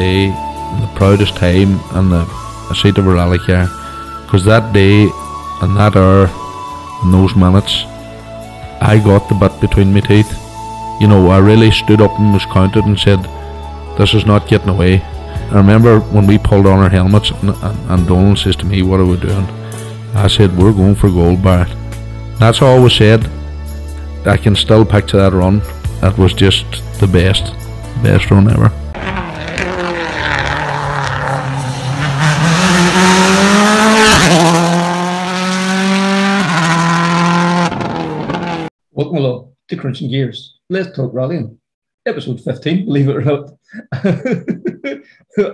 day, the proudest time, and the seat of a relic here. Because that day, and that hour, and those minutes, I got the bit between my teeth. You know, I really stood up and was counted and said, "This is not getting away." I remember when we pulled on our helmets, and, and, and Donald says to me, "What are we doing?" I said, "We're going for gold, Barrett." That's all was said. I can still picture that run. That was just the best, best run ever. Krunching Gears. Let's talk rallying. Episode 15, believe it or not.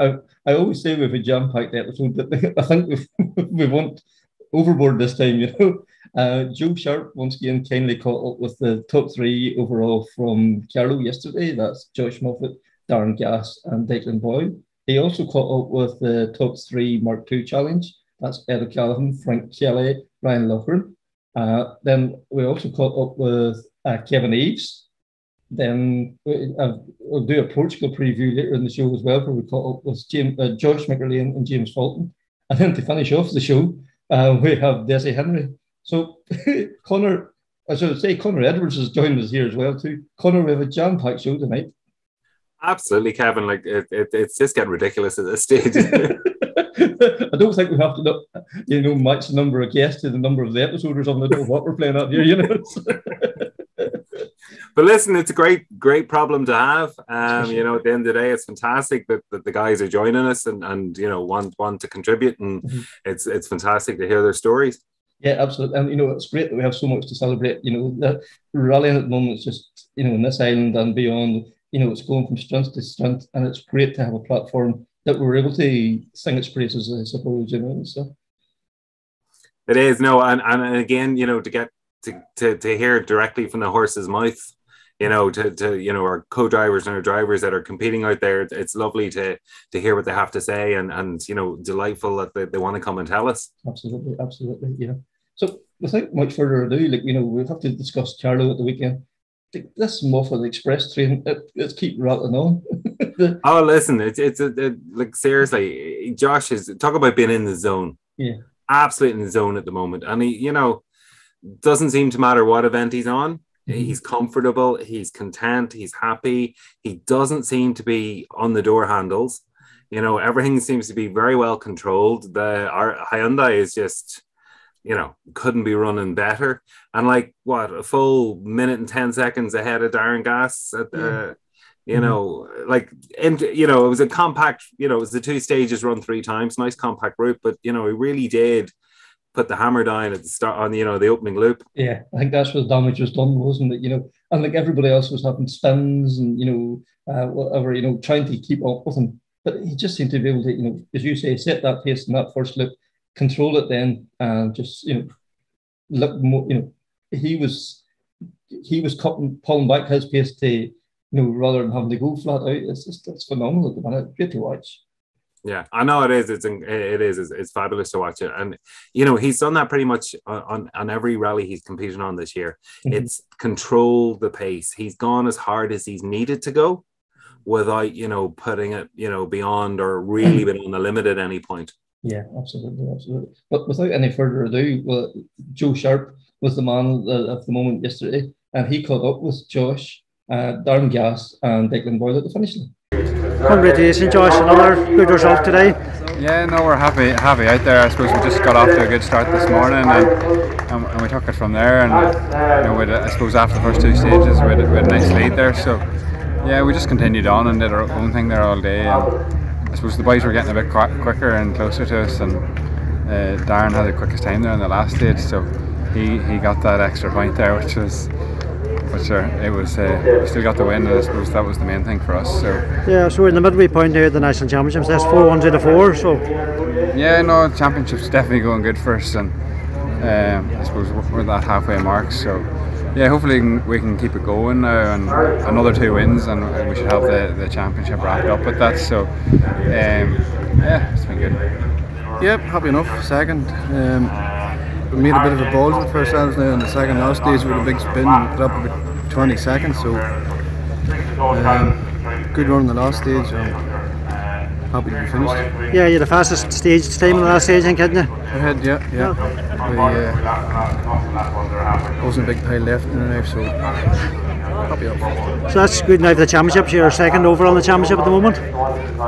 I, I always say we've a jam packed episode, but I think we've, we went overboard this time, you know. Uh, Joe Sharp once again kindly caught up with the top three overall from Carlow yesterday. That's Josh Moffett, Darren Gass, and Declan Boyle. He also caught up with the top three Mark II challenge. That's Ed O'Callaghan, Frank Kelly, Ryan Loughran. Uh, then we also caught up with uh, Kevin Eves. Then we, uh, we'll do a Portugal preview later in the show as well, where we caught up with James, uh, Josh McErlean and James Fulton. And then to finish off the show, uh, we have Desi Henry. So Connor, I should say Connor Edwards has joined us here as well too. Connor, we have a jam-packed show tonight. Absolutely, Kevin. Like it, it, it's just getting ridiculous at this stage. I don't think we have to, you know, match the number of guests to the number of the episode or something. I don't know what we're playing out here, you know. But listen, it's a great, great problem to have. Um, you know, at the end of the day, it's fantastic that, that the guys are joining us and, and you know want want to contribute, and mm-hmm. it's it's fantastic to hear their stories. Yeah, absolutely. And you know, it's great that we have so much to celebrate. You know, the rallying at the moment is just, you know, in this island and beyond, you know, it's going from strength to strength, and it's great to have a platform that we're able to sing its praises, I suppose, you know. So it is no, and, and again, you know, to get to, to, to hear directly from the horse's mouth, you know, to, to you know, our co-drivers and our drivers that are competing out there, it's lovely to to hear what they have to say and and you know, delightful that they, they want to come and tell us. Absolutely, absolutely, yeah. So without much further ado, like you know, we have to discuss Carlow at the weekend. This Moffett Express train, it, it's keep rattling on. oh, listen, it's it's it, like seriously, Josh is talk about being in the zone. Yeah, absolutely in the zone at the moment, and he, you know, doesn't seem to matter what event he's on. He's comfortable, he's content, he's happy. He doesn't seem to be on the door handles. You know, everything seems to be very well controlled. The our Hyundai is just you know, couldn't be running better. And like what a full minute and 10 seconds ahead of Darren Gass at the, yeah. you mm-hmm. know, like, and you know, it was a compact, you know, it was the two stages run three times, nice compact route, but you know, he really did put the hammer down at the start on, you know, the opening loop. Yeah, I think that's where the damage was done, wasn't it? You know, and like everybody else was having spins and, you know, uh, whatever, you know, trying to keep up with him. But he just seemed to be able to, you know, as you say, set that pace in that first loop control it then and just you know look more you know he was he was cutting pulling back his pace to you know rather than having to go flat out it's just it's phenomenal at the minute great to watch yeah i know it is. It's it is. It's, it's fabulous to watch it. And you know he's done that pretty much on on every rally he's competing on this year. Mm-hmm. it's control the pace. He's gone as hard as he's needed to go without you know putting it you know beyond or really been on the limit at any point. Yeah, absolutely, absolutely. But without any further ado, well, Joe Sharp was the man of the moment yesterday, and he caught up with Josh, uh, Darren Gass, and Declan Boyle at the finish line. Congratulations, Josh! Another good result today. Yeah, no, we're happy happy out there. I suppose we just got off to a good start this morning, and, and, and we took it from there. And you know, suppose after the first two stages, we had, we had a nice lead there. So yeah, we just continued on and did our own thing there all day. And, I suppose the boys were getting a bit qu- quicker and closer to us, and uh, Darren had the quickest time there in the last stage, so he, he got that extra point there, which was which uh, it was uh, we still got the win, and I suppose that was the main thing for us. So yeah, so we're in the midway point here, the national championships. That's four ones out of four. So yeah, no, championships definitely going good for us, and um, I suppose we're that halfway mark. So yeah, hopefully we can keep it going now and another two wins, and we should have the, the championship wrapped up with that. So, um, yeah, it's been good. Yep, happy enough. Second. Um, we made a bit of a ball for ourselves now in the second last stage with a big spin and put up about 20 seconds. So, um, good run in the last stage. Um, happy to be finished. Yeah, you're the fastest stage time in the last stage, I think, hadn't you? I had, yeah, yeah. We uh, wasn't a big pile left in the knife, so happy up. So that's good now for the championship. You're second overall in the championship at the moment.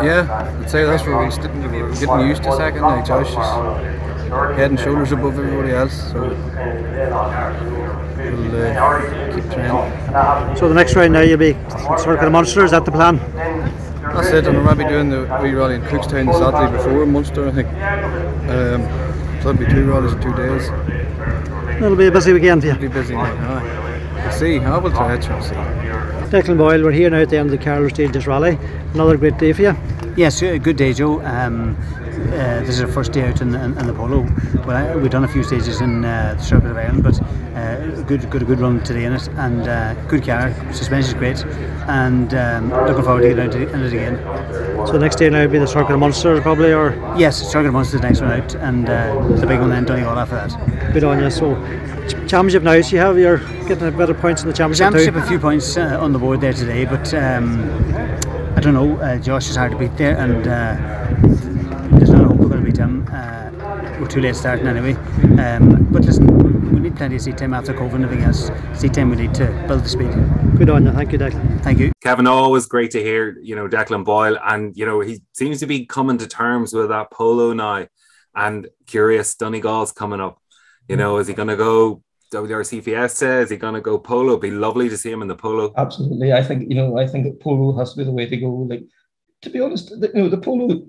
Yeah, I'd say that's where we're getting used to second. Like Josh is head and shoulders above everybody else, so we'll uh, keep training. So the next round now you'll be Circuit of Munster. Is that the plan? That's it, and I'm be doing the wee rally in Cookstown the Saturday before Munster, I think. Um, so that'll be two rallies in two days. It'll be a busy weekend for you. Be busy now. Aye. We'll see. I will try it. We'll see. Declan Boyle, we're here now at the end of the Carlow Stages Rally. Another great day for you. Yes, uh, good day, Joe. Um, uh, this is our first day out in, in, in the polo. Well, I, we've done a few stages in uh, the Circuit of Ireland, but uh, good, good, a good run today in it, and uh, good car. Suspension is great, and um, looking forward to getting out in it again. So the next day now will be the Circuit of Munster, probably, or Yes, Circuit of Munster is the next one out, and uh, the big one then Donegal after that. good on you. So ch- championship now, so you have you're getting a better points in the championship, Championship, too. a few points uh, on the board there today, but um, I don't know. Uh, Josh is hard to beat there, and uh, hope we're going to beat him. Uh, we're too late starting anyway. Um, but listen, we need plenty of seat time after COVID and everything else. Seat time we need to build the speed. Good on you. Thank you, Declan. Thank you. Kevin, always great to hear, you know, Declan Boyle. And, you know, he seems to be coming to terms with that polo now. And curious, Donegal's coming up. You know, is he going to go WRC Fiesta? Is he going to go polo? It'd be lovely to see him in the polo. Absolutely. I think, you know, I think that polo has to be the way to go. Like, to be honest, the, you know, the polo,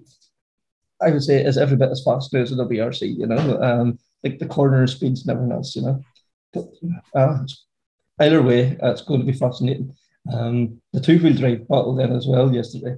I would say, is every bit as fast as the WRC, you know, um, like the corner speeds and everything else, you know. But uh, either way, uh, it's going to be fascinating. Um, the two wheel drive battle then as well yesterday.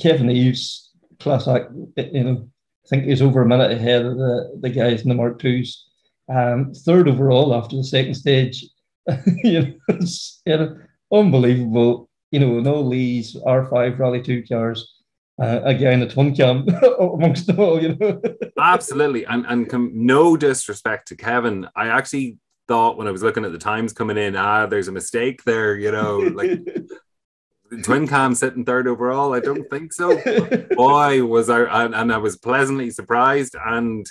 Kevin Eves, class act, you know, I think he's over a minute ahead of the, the guys in the Mark Twos. Um, third overall after the second stage. you know, it's you know, unbelievable. You know, no these R5 Rally 2 cars, uh, again, it's one cam amongst them all, you know. Absolutely. And, and com- no disrespect to Kevin. I actually thought when I was looking at the times coming in, ah, there's a mistake there, you know, like twin cam sitting third overall. I don't think so. Boy, was I, and, and I was pleasantly surprised. And,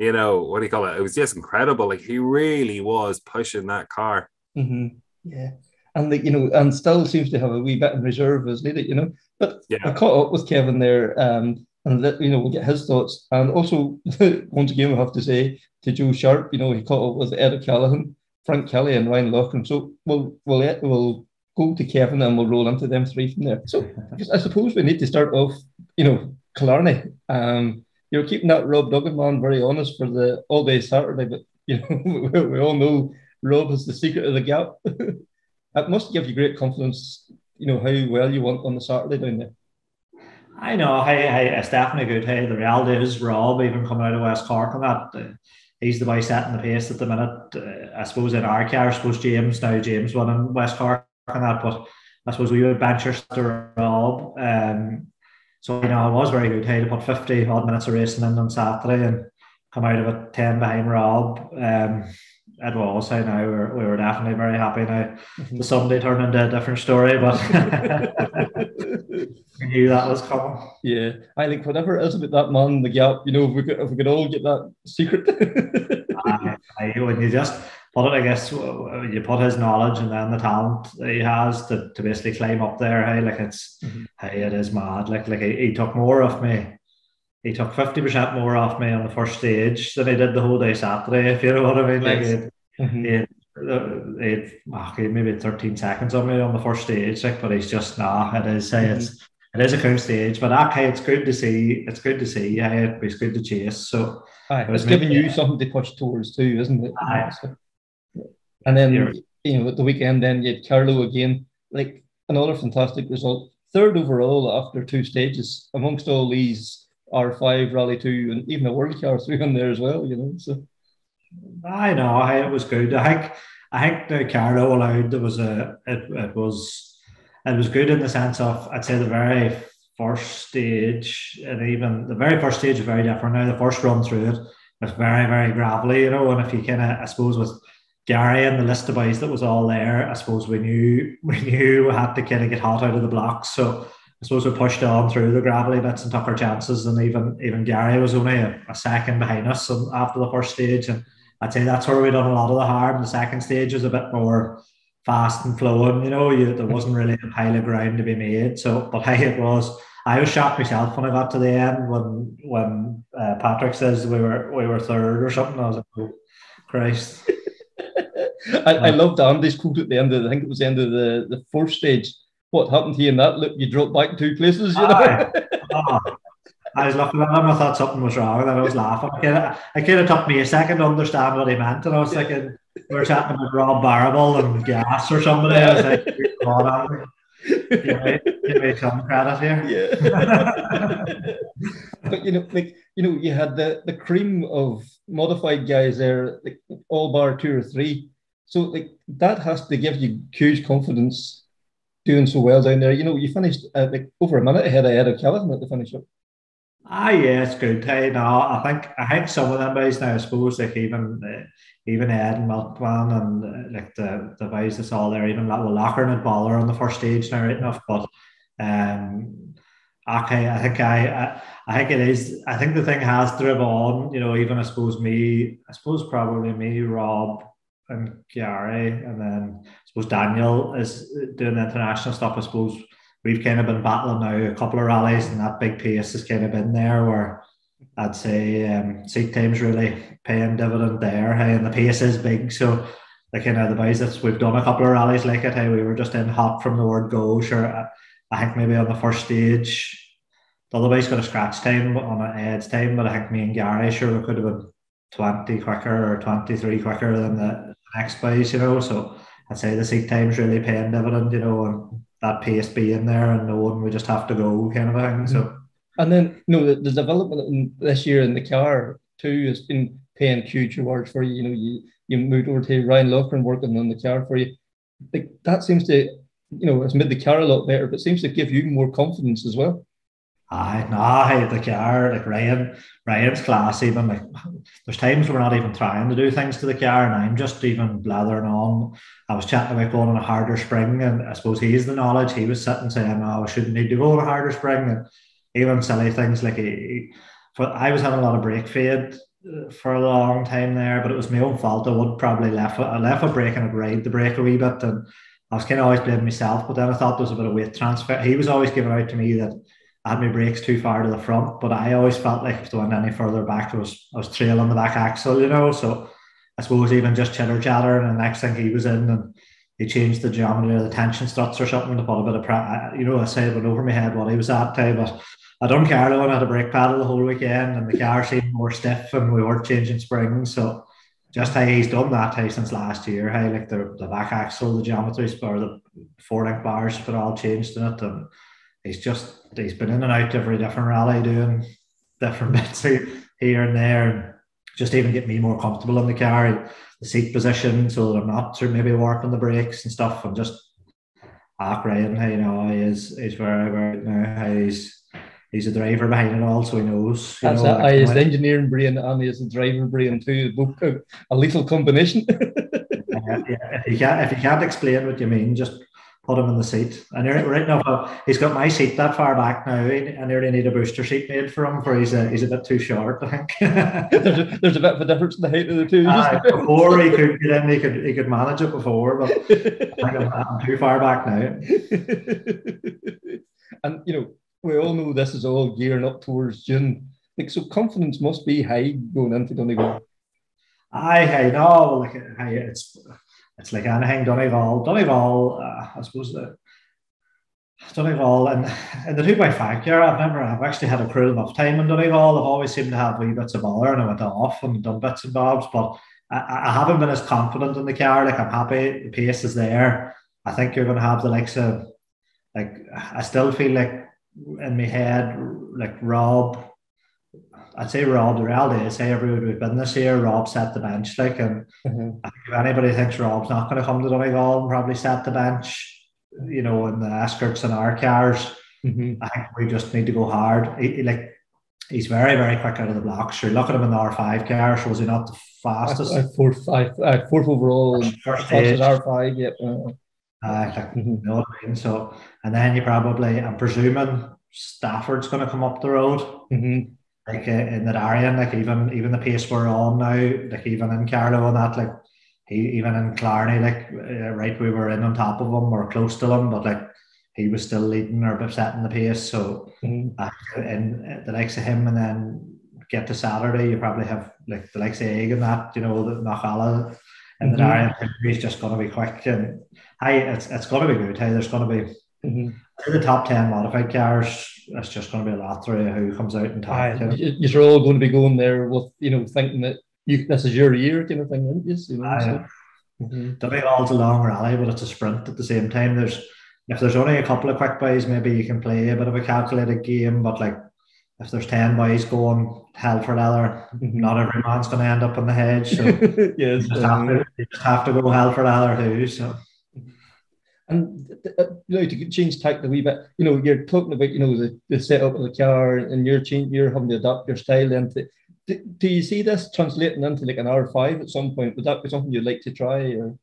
you know, what do you call it? It was just incredible. Like he really was pushing that car. hmm Yeah. And like, you know, and still seems to have a wee bit in reserve as it? you know. But Yeah. I caught up with Kevin there, um, and let, you know, we'll get his thoughts. And also, once again, we have to say to Joe Sharp, you know, he caught up with Ed Callaghan, Frank Kelly, and Ryan Loughran. So we'll we'll we'll go to Kevin and we'll roll into them three from there. So I I suppose we need to start off, you know, Killarney. Um, you're keeping that Rob Duggan man very honest for the all day Saturday, but you know, we, we all know Rob is the secret of the gap. that must give you great confidence, you know, how well you want on the Saturday down there. I know. Hey, hey, it's definitely good. Hey, the reality is Rob, even coming out of West Cork and that, uh, he's the boy setting the pace at the minute. Uh, I suppose in our car, I suppose James, now James won in West Cork and that, but I suppose we would bench to Rob. Um, so, you know, it was very good. Hey, to put 50 odd minutes of racing in on Saturday and come out of it 10 behind Rob. Um, it was. I know we were, we were definitely very happy. Now, mm-hmm. the Sunday turned into a different story, but we knew that was coming. Yeah, I think whatever it is about that man the gap, you know, if we could, if we could all get that secret. I, I, when you just put it, I guess you put his knowledge and then the talent that he has to, to basically climb up there. Hey, like it's mm-hmm. hey, it is mad. Like like he, he took more of me. He took fifty percent more off me on the first stage than he did the whole day Saturday. If you know what I mean, like Yes. Mhm. he, uh, ah, okay, maybe thirteen seconds on me on the first stage. Like, but he's just nah. It is. Hey, it's it is a cool stage, but okay, it's good to see. It's good to see. Hey, it's good to chase. So. Aye, It it's giving you something to push towards too, isn't it? Aye. So, and then You're- you know at the weekend, then you had Carlow again, like another fantastic result, third overall after two stages amongst all these R five Rally two and even a World Car through in there as well. You know, so I know. I, it was good. I think. I think the Carlow allowed there was a. It, it was. It was good in the sense of I'd say the very first stage and even the very first stage is very different. Now the first run through it was very very gravelly, you know. And if you kind of I suppose with Gary and the list of boys that was all there, I suppose we knew we knew we had to kind of get hot out of the blocks. So I suppose we pushed on through the gravelly bits and took our chances, and even even Gary was only a, a second behind us after the first stage, and I'd say that's where we done a lot of the harm. The second stage was a bit more fast and flowing, you know. You, there wasn't really a pile of ground to be made. So, but hey, it was. I was shocked myself when I got to the end when when uh, Patrick says we were we were third or something. I was like, oh, Christ. I, I loved Andy's quote at the end of the, I think it was the end of the, the fourth stage. What happened to you in that look? You dropped back two places, you know? oh, I was looking at him, I thought something was wrong, and I was laughing. It kind of took me a second to understand what he meant, and I was thinking, we are chatting about Rob Barrable and Gass or somebody. I was like, come on, give me, give me some credit here. Yeah. but you know, like you know, you had the the cream of modified guys there, like all bar two or three. So like that has to give you huge confidence doing so well down there. You know, you finished uh, like over a minute ahead of Ed O'Callaghan at the finish up. Ah, it's good. Hey, no, I think I think some of them guys now, I suppose, like even uh, even Ed and Milkman and uh, like the the guys that's all there, even like well, Locker and Baller on the first stage now, right enough. But um, okay, I think I, I, I think it is. I think the thing has driven on. You know, even I suppose me, I suppose probably me, Rob, and Gary, and then suppose Daniel is doing the international stuff. I suppose we've kind of been battling now a couple of rallies, and that big pace has kind of been there where I'd say um, seat time's really paying dividend there. Hey, and the pace is big, so the kind of the boys that we've done a couple of rallies like it. Hey, we were just in hot from the word go. Sure, I, think maybe on the first stage. The other boys got a scratch time on Ed's time, but I think me and Gary sure we could have been 20 quicker or 23 quicker than the next boys, you know. So I'd say the seat time's really paying dividend, you know, and that pace being there and knowing we just have to go kind of thing. So mm-hmm. and then you know the, the development this year in the car too has been paying huge rewards for you. You know, you you moved over to Ryan Loughran working on the car for you. Like that seems to, you know, it's made the car a lot better, but seems to give you more confidence as well. Aye, nah, the car, like Ryan, Ryan's class, even like there's times we're not even trying to do things to the car, and I'm just even blathering on. I was chatting about going on a harder spring, and I suppose he's the knowledge. He was sitting saying, No, I shouldn't need to go on a harder spring, and even silly things like he, for, I was having a lot of brake fade uh, for a long time there, but it was my own fault. I would probably left I left a break and I'd ride the brake a wee bit, and I was kind of always blaming myself. But then I thought there was a bit of weight transfer. He was always giving out to me that Had my brakes too far to the front, but I always felt like if I went any further back, I was I was trailing the back axle, you know. So I suppose even just chitter chatter, and the next thing he was in, and he changed the geometry of the tension struts or something to put a bit of, pra- you know, I said it went over my head what he was at, time, but I done Carlow I had a brake paddle the whole weekend, and the car seemed more stiff, and we weren't changing springs. So just how he's done that how since last year, how like the, the back axle, the geometry or the four link bars, but all changed in it, and he's just he's been in and out every different rally doing different bits here and there, and just even get me more comfortable in the car, the seat position, so that I'm not sort of maybe warping the brakes and stuff. I'm just Ryan, you know, he is he's very very now he's he's a driver behind it all, so he knows. You That's know, I is the engineering brain and he is the driver brain too. Both a, a lethal combination. yeah, uh, yeah. If you can't if you can't explain what you mean, just put him in the seat. And right now, he's got my seat that far back now. And I nearly need a booster seat made for him, for he's a, he's a bit too short. I think there's, a, there's a bit of a difference in the height of the two. Uh, before he could get in, he could he could manage it before, but I am I'm too far back now. and you know, we all know this is all gearing up towards June. Like so, confidence must be high going into Donegal. Aye, I know. Like, hey, it's it's like anything Donegal. Donegal, uh, I suppose the Donegal and in the two by five year, I've never, I've actually had a cruel enough time in Donegal. I've always seemed to have wee bits of bother and I went off and done bits and bobs, but I, I haven't been as confident in the car. Like I'm happy, the pace is there. I think you're going to have the likes of, like, I still feel like in my head, like Rob, I'd say Rob, the reality is, hey, everybody we've been this year, Rob set the bench. Like, and mm-hmm. if anybody thinks Rob's not going to come to Donegal and probably set the bench, you know, in the escorts and our cars, mm-hmm. I think we just need to go hard. He, he, like, he's very, very quick out of the blocks. Sure, look at him in the R5 car. So was he not the fastest? Uh, fourth, uh, fourth overall, first R5, yep. Uh, like, you know what I mean? So, and then you probably, I'm presuming Stafford's going to come up the road. Mm-hmm. Like uh, in that area, like even even the pace we're on now, like even in Carlow and that, like he even in Killarney, like uh, right, we were in on top of him or close to him, but like he was still leading or setting the pace. So, mm-hmm. uh, and the likes of him, and then get to Saturday, you probably have like the likes of Egg and that, you know, the Nachala and the Mhm. Darian he's just going to be quick and hey, it's it's going to be good. Hey, there's going to be Mhm. the top ten modified cars. It's just going to be a lottery of who comes out and top. You know. you- you're all going to be going there with you know thinking that you this is your year kind of thing, isn't it? You know, Aye. so. Mhm. The big all's a long rally, but it's a sprint at the same time. There's if there's only a couple of quick buys, maybe you can play a bit of a calculated game. But like if there's ten buys going hell for leather, not every man's going to end up on the hedge. So you just, have to, you just have to go hell for leather too. So And uh, you know, to change tact a wee bit, you know, you're talking about you know the, the setup of the car, and you're changing, you're having to adapt your style into. Do, do you see this translating into like an R five at some point? Would that be something you'd like to try? Or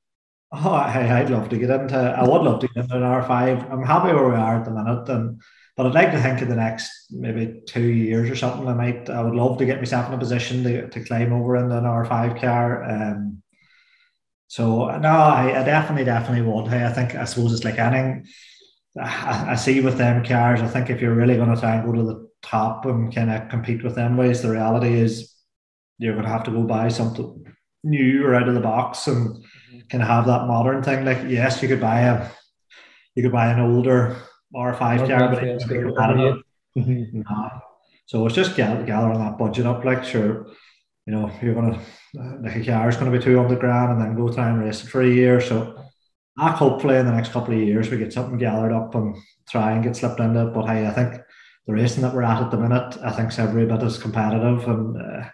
Oh, I, I'd love to get into. I would love to get into an R five. I'm happy where we are at the minute, and but I'd like to think in the next maybe two years or something. I might. I would love to get myself in a position to, to climb over into an R five car. Um, so no, I, I definitely, definitely would. Hey, I think I suppose it's like anything. I, I see with them cars. I think if you're really going to try and go to the top and kind of compete with them ways, the reality is you're going to have to go buy something new or out of the box and kind of have that modern thing. Like, yes, you could buy a, you could buy an older R5 car, but it's competitive. Mhm. Uh, so it's just gather, gathering that budget up. Like, sure, you know, you're gonna uh, like a car is gonna be two hundred grand, and then go try and race it for a year. So, I hopefully in the next couple of years we get something gathered up and try and get slipped into it. But hey, I think the racing that we're at at the minute, I think is every bit as competitive, and uh,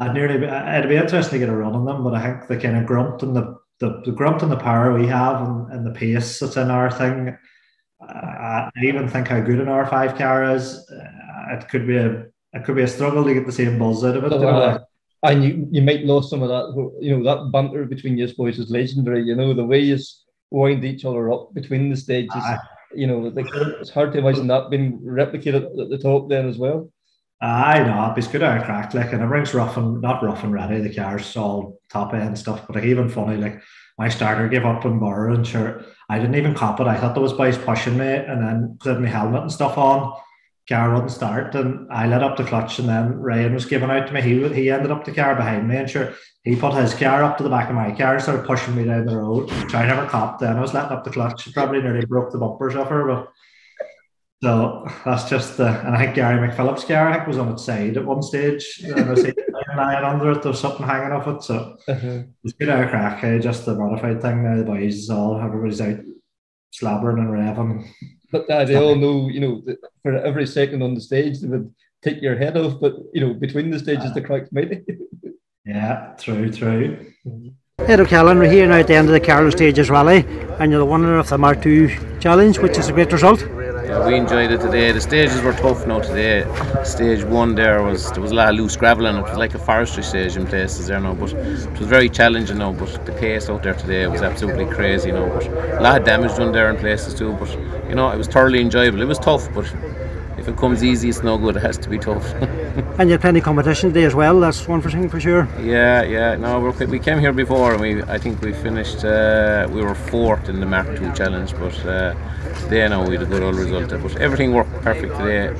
I'd nearly be, it'd be interesting to get a run on them. But I think the kind of grunt and the the, the grunt and the power we have and, and the pace that's in our thing. I, I even think how good an R5 car is. Uh, it could be a it could be a struggle to get the same buzz out of it. you know, like- and you, you might lose some of that, you know, that banter between you boys is legendary. You know, the way you wind each other up between the stages. Aye. You know, like it's hard to imagine that being replicated at the top then as well. I know it's good out of crack, like, and everything's rough and not rough and ready. The car's all top end stuff, but like even funny, like my starter gave up on borrow and sure, I didn't even cop it. I thought there was boys pushing me, and then put my helmet and stuff on. Car wouldn't start, and I let up the clutch, and then Ryan was giving out to me. He he ended up the car behind me, and sure, he put his car up to the back of my car, and started pushing me down the road. So I never copped. Then I was letting up the clutch. Probably nearly broke the bumpers off her, but. So that's just the, and I think Gary McPhillips' car I think was on its side at one stage. And I see lying under it, there's something hanging off it. So it's good out of crack. eh, Just the modified thing now. The boys is all everybody's out slabbering and revving. But uh, they all know, you know, that for every second on the stage, they would take your head off. But, you know, between the stages, the crack's mighty. Yeah, true, true. Ed O'Callaghan, we're here now at the end of the Carlow Stages Rally, and you're the winner of the Mark II Challenge, which is a great result. Yeah, we enjoyed it today. The stages were tough now today. Stage one there was there was a lot of loose gravel and it was like a forestry stage in places there now, but it was very challenging now. But the pace out there today was absolutely crazy now. But a lot of damage done there in places too. But you know, it was thoroughly enjoyable. It was tough, but if it comes easy, it's no good. It has to be tough. And you had plenty of competition today as well, that's one for thing for sure. Yeah, yeah. No, we're, we came here before, and we I think we finished. Uh, we were fourth in the Mark II challenge, but uh, today now we had a good old result. But everything worked perfect today.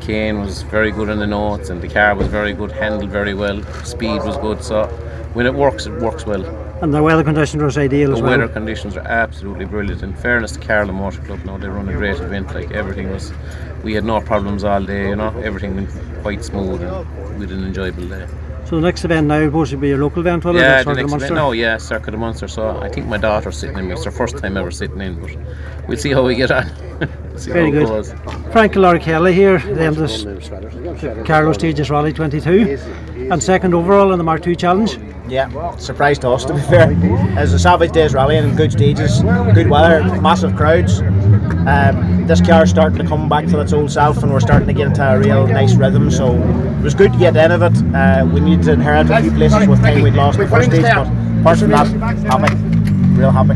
Kane was very good on the notes, and the car was very good, handled very well. Speed was good. So when it works, it works well. And the weather conditions was ideal The as well. The weather conditions are absolutely brilliant. In fairness to Carlow Motor Club, now they run a great event. Like everything was, we had no problems all day. You know, everything went quite smooth, and we had an enjoyable day. So the next event now supposed to be your local event, will it? Yeah, That's the next of event. No, yeah, Circuit of Munster. So I think my daughter's sitting in me. It's her first time ever sitting in, but we'll see how we get on. see Very how good. goes. Frank and Laura Kelly here, the this Carlow Stages Rally 22, and second overall in the Mark II Challenge. Yeah, surprise to us to be fair. It was a savage day's rally and good stages, good weather, massive crowds. Um, this car's starting to come back to its old self and we're starting to get into a real nice rhythm. So it was good to get in of it. Uh, we needed to inherit a few places with time we'd lost the first stage, but apart from that, happy, real happy.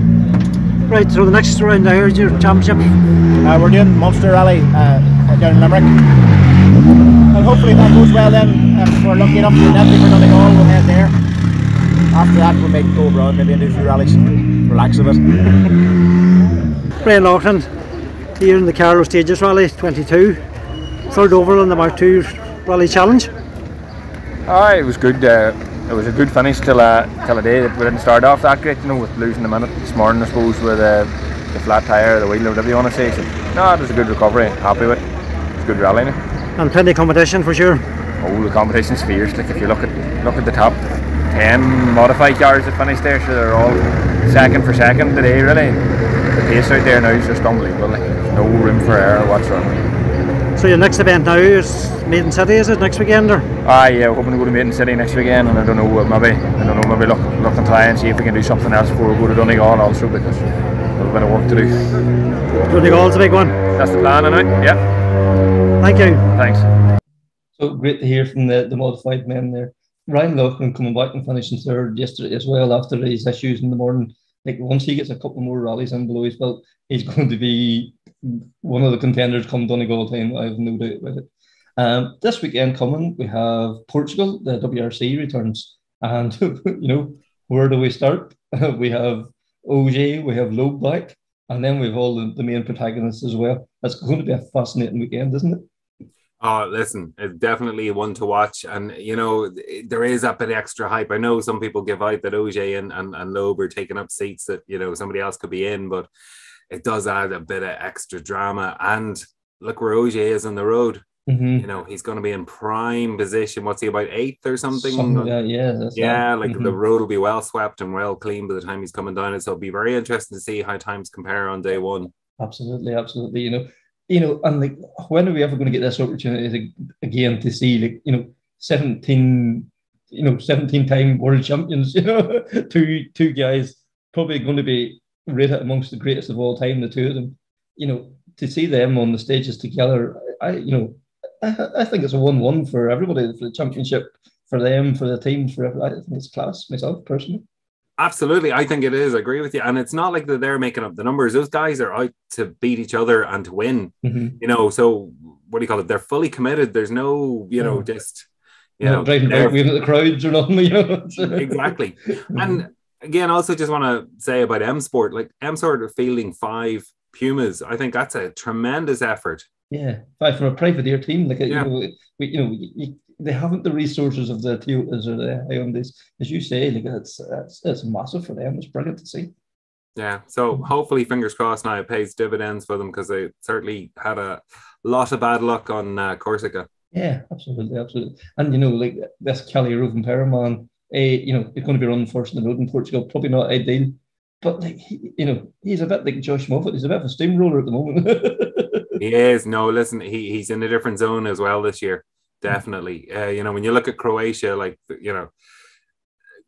Right, so the next round now is your championship. Uh, we're doing Munster Rally uh, down in Limerick. And hopefully that goes well then, if we're lucky enough to Netflix for Donegal, we'll head there. After that we might go abroad, maybe do a few rallies and relax a bit. Ryan Loughran, here in the Carlow Stages Rally 22. Third overall in the Mark 2 Rally Challenge. Aye, it was good. Uh, it was a good finish till uh, till a day that we didn't start off that great, you know, with losing the minute this morning, I suppose, with uh, the flat tyre, the wheel, or whatever you want to say. So, no, it was a good recovery. Happy with it. It's a good rally. Now. And plenty of competition for sure. Oh, the competition's fierce. Like if you look at look at the top ten modified cars that finished there, so they're all second for second today, really. The pace out there now is just unbelievable. Like, there's no room for error whatsoever. So your next event now is Maiden City, is it next weekend or? Ah, yeah, we're hoping to go to Maiden City next weekend, and I don't know, what maybe I don't know, maybe look look and try and see if we can do something else before we go to Donegal also because we've a bit of work to do. Donegal's a big one. That's the plan, and yeah. Thank you. Thanks. So great to hear from the, the modified men there. Ryan Loughran coming back and finishing third yesterday as well after his issues in the morning. Like once he gets a couple more rallies in below his belt, he's going to be one of the contenders come Donegal time. I have no doubt about it. Um, this weekend coming, we have Portugal. The WRC returns, and you know where do we start? we have OJ, we have Loeb back, and then we've all the, the main protagonists as well. That's going to be a fascinating weekend, isn't it? Oh, listen, it's definitely one to watch. And, you know, there is a bit of extra hype. I know some people give out that OJ and, and, and Loeb are taking up seats that, you know, somebody else could be in, but it does add a bit of extra drama. And look where OJ is on the road. Mm-hmm. You know, he's going to be in prime position. What's he about eighth or something? Something like that, yeah, yeah, like mm-hmm. the road will be well swept and well clean by the time he's coming down. it. So it'll be very interesting to see how times compare on day one. Absolutely, absolutely. You know, you know, and like, when are we ever going to get this opportunity again to see, like, you know, seventeen, you know, seventeen time world champions? You know, two two guys probably going to be rated amongst the greatest of all time. The two of them, you know, to see them on the stages together, I, you know, I, I think it's a one-one for everybody for the championship, for them, for the team, for everybody. I think it's class myself personally. Absolutely, I think it is. I agree with you, and it's not like that they're making up the numbers. Those guys are out to beat each other and to win. Mm-hmm. You know, so what do you call it? They're fully committed. There's no, you know, just you no, know, driving back waving at the crowds or nothing. You know, exactly. And again, also just want to say about M Sport, like M Sport are fielding five Pumas. I think that's a tremendous effort. Yeah, five from a privateer team. Like Yeah. you know, we, you know, you, they haven't the resources of the Toyotas or the Hyundais, as you say. Like it's it's, it's massive for them. It's brilliant to see. Yeah. So hopefully, fingers crossed, now it pays dividends for them because they certainly had a lot of bad luck on uh, Corsica. Yeah, absolutely, absolutely. And you know, like this Kalle Rovanperä, eh, you know, he's going to be running first in the road in Portugal. Probably not ideal, but like he, you know, he's a bit like Josh Moffett. He's a bit of a steamroller at the moment. He is. No, listen, he, he's in a different zone as well this year. Definitely. Uh, you know, when you look at Croatia, like, you know,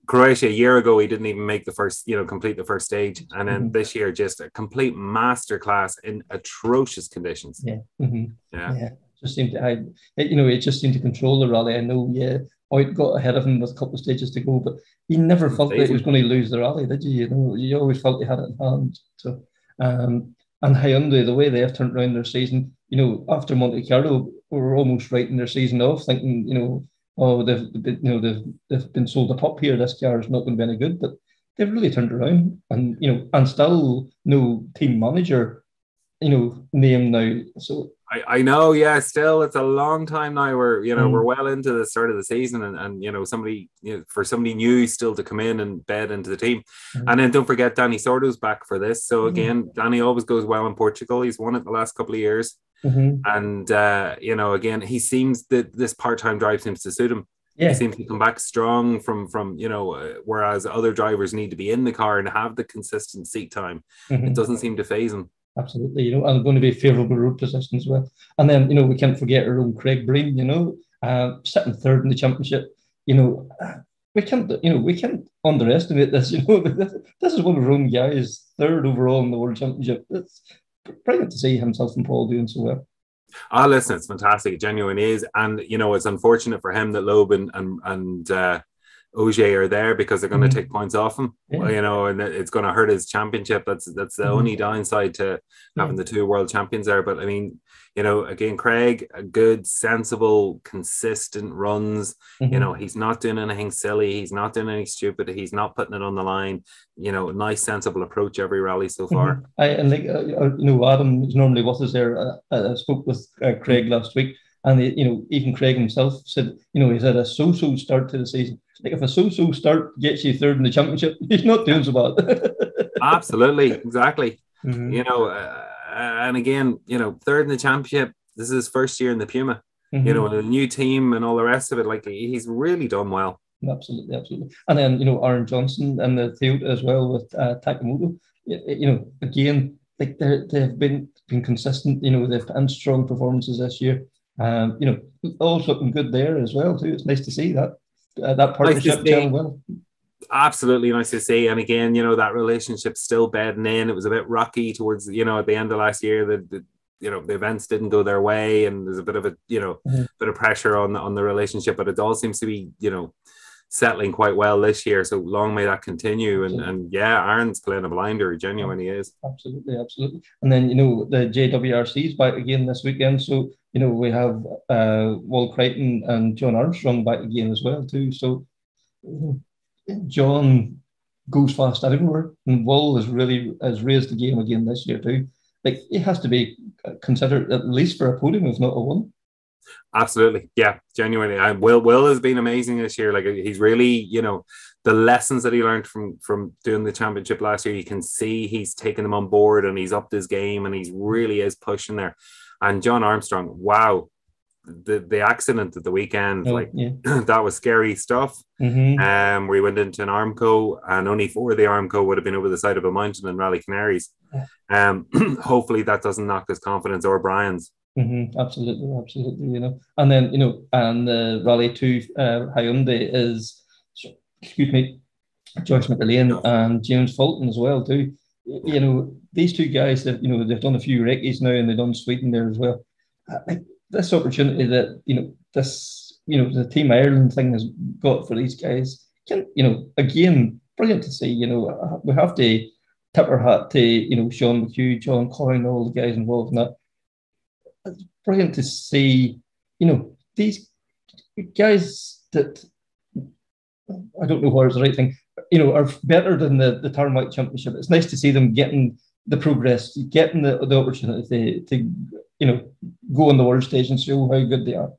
Croatia a year ago, he didn't even make the first, you know, complete the first stage. And then Mhm. this year, just a complete masterclass in atrocious conditions. yeah. mhm. Yeah. Yeah, just seemed to, I, it, you know, it just seemed to control the rally. I know, yeah, Hoyt got ahead of him with a couple of stages to go, but he never felt that he was going to lose the rally, did you? You know, you always felt he had it in hand. So, um, and Hyundai, the way they have turned around their season, you know, after Monte Carlo, were almost writing their season off, thinking, you know, oh, they've, been- you know, they've, they've been sold a pup here. This car is not going to be any good, but they've really turned around, and you know, and still no team manager, you know, name now. So I, I know, yeah, still it's a long time now where, you know, Mm. we're well into the start of the season and, and you know, somebody, you know, for somebody new still to come in and bed into the team. Mhm. And then don't forget Dani Sordo's back for this. So Mhm. again, Danny always goes well in Portugal. He's won it the last couple of years. Mhm. And uh, you know, again, he seems that this part-time drive seems to suit him. Yeah. He seems to come back strong from from you know, uh, whereas other drivers need to be in the car and have the consistent seat time. Mhm. It doesn't seem to phase him. Absolutely, you know, and going to be favourable road position as well. And then, you know, we can't forget our own Craig Breen, you know, uh, sitting third in the championship. You know, we can't, you know, we can't underestimate this. You know, this, this is one of our own guys, third overall in the world championship. Brilliant to see himself and Paul doing so well. Ah, listen, it's fantastic. It genuinely is, and you know, it's unfortunate for him that Loeb and and, and uh, Ogier are there because they're going to Mhm. take points off him. Yeah. You know, and it's going to hurt his championship. That's that's the Mhm. only downside to having the two world champions there. But I mean, you know, again, Craig, a good, sensible, consistent runs. You Mhm. know, he's not doing anything silly. He's not doing anything stupid. He's not putting it on the line. You know, nice, sensible approach every rally so far. Mhm. I, and like uh, uh, you know, Adam is normally what is there. Uh, I spoke with uh, Craig last week, and you know, even Craig himself said, you know, he's had a so-so start to the season. Like if a so-so start gets you third in the championship, he's not doing so bad. Absolutely, exactly. Mhm. You know, uh, and again, you know, third in the championship. This is his first year in the Puma. You Mhm. know, and a new team and all the rest of it. Like he's really done well. Absolutely, absolutely. And then, you know, Aaron Johnston and the Toyota as well with uh, Takamoto. You, you know, again, like they they've been been consistent. You know, they've had strong performances this year. Um, you know, all's looking good there as well too. It's nice to see that uh, that partnership see. well. Absolutely nice to see. And again, you know, that relationship still bedding in. It was a bit rocky towards, you know, at the end of last year. The, the you know the events didn't go their way, and there's a bit of a you know Mhm. bit of pressure on the, on the relationship. But it all seems to be you know settling quite well this year. So long may that continue. And and yeah, Aaron's playing a blinder. He genuinely is. Absolutely, absolutely. And then you know the JWRC is back again this weekend, so you know we have uh, Wal Creighton and John Armstrong back again as well too. So you know, John goes fast everywhere, and Wal has really has raised the game again this year too. Like he has to be considered at least for a podium, if not a one. Absolutely. Yeah, genuinely. And Will Will has been amazing this year. Like he's really, you know, the lessons that he learned from from doing the championship last year, you can see he's taken them on board and he's upped his game and he's really is pushing there. And John Armstrong, wow. The the accident at the weekend, Oh, like yeah. that was scary stuff. Mhm. Um, we went into an Armco, and only four of the Armco would have been over the side of a mountain in Rally Canaries. Um, hopefully that doesn't knock his confidence or Brian's. hmm Absolutely, absolutely. You know, and then you know, and the Rally Two uh, Hyundai is, excuse me, Josh McErlean and James Fulton as well too. You know, these two guys that you know they've done a few recce's now and they've done Sweden there as well. I think this opportunity that you know this you know the Team Ireland thing has got for these guys can you know again brilliant to see. You know, we have to tip our hat to you know Sean McHugh, John Coyne, all the guys involved in that it's brilliant to see, you know, these guys that I don't know what is the right thing, you know, are better than the, the Tarmac Championship. It's nice to see them getting the progress, getting the, the opportunity to, to, you know, go on the world stage and show how good they are.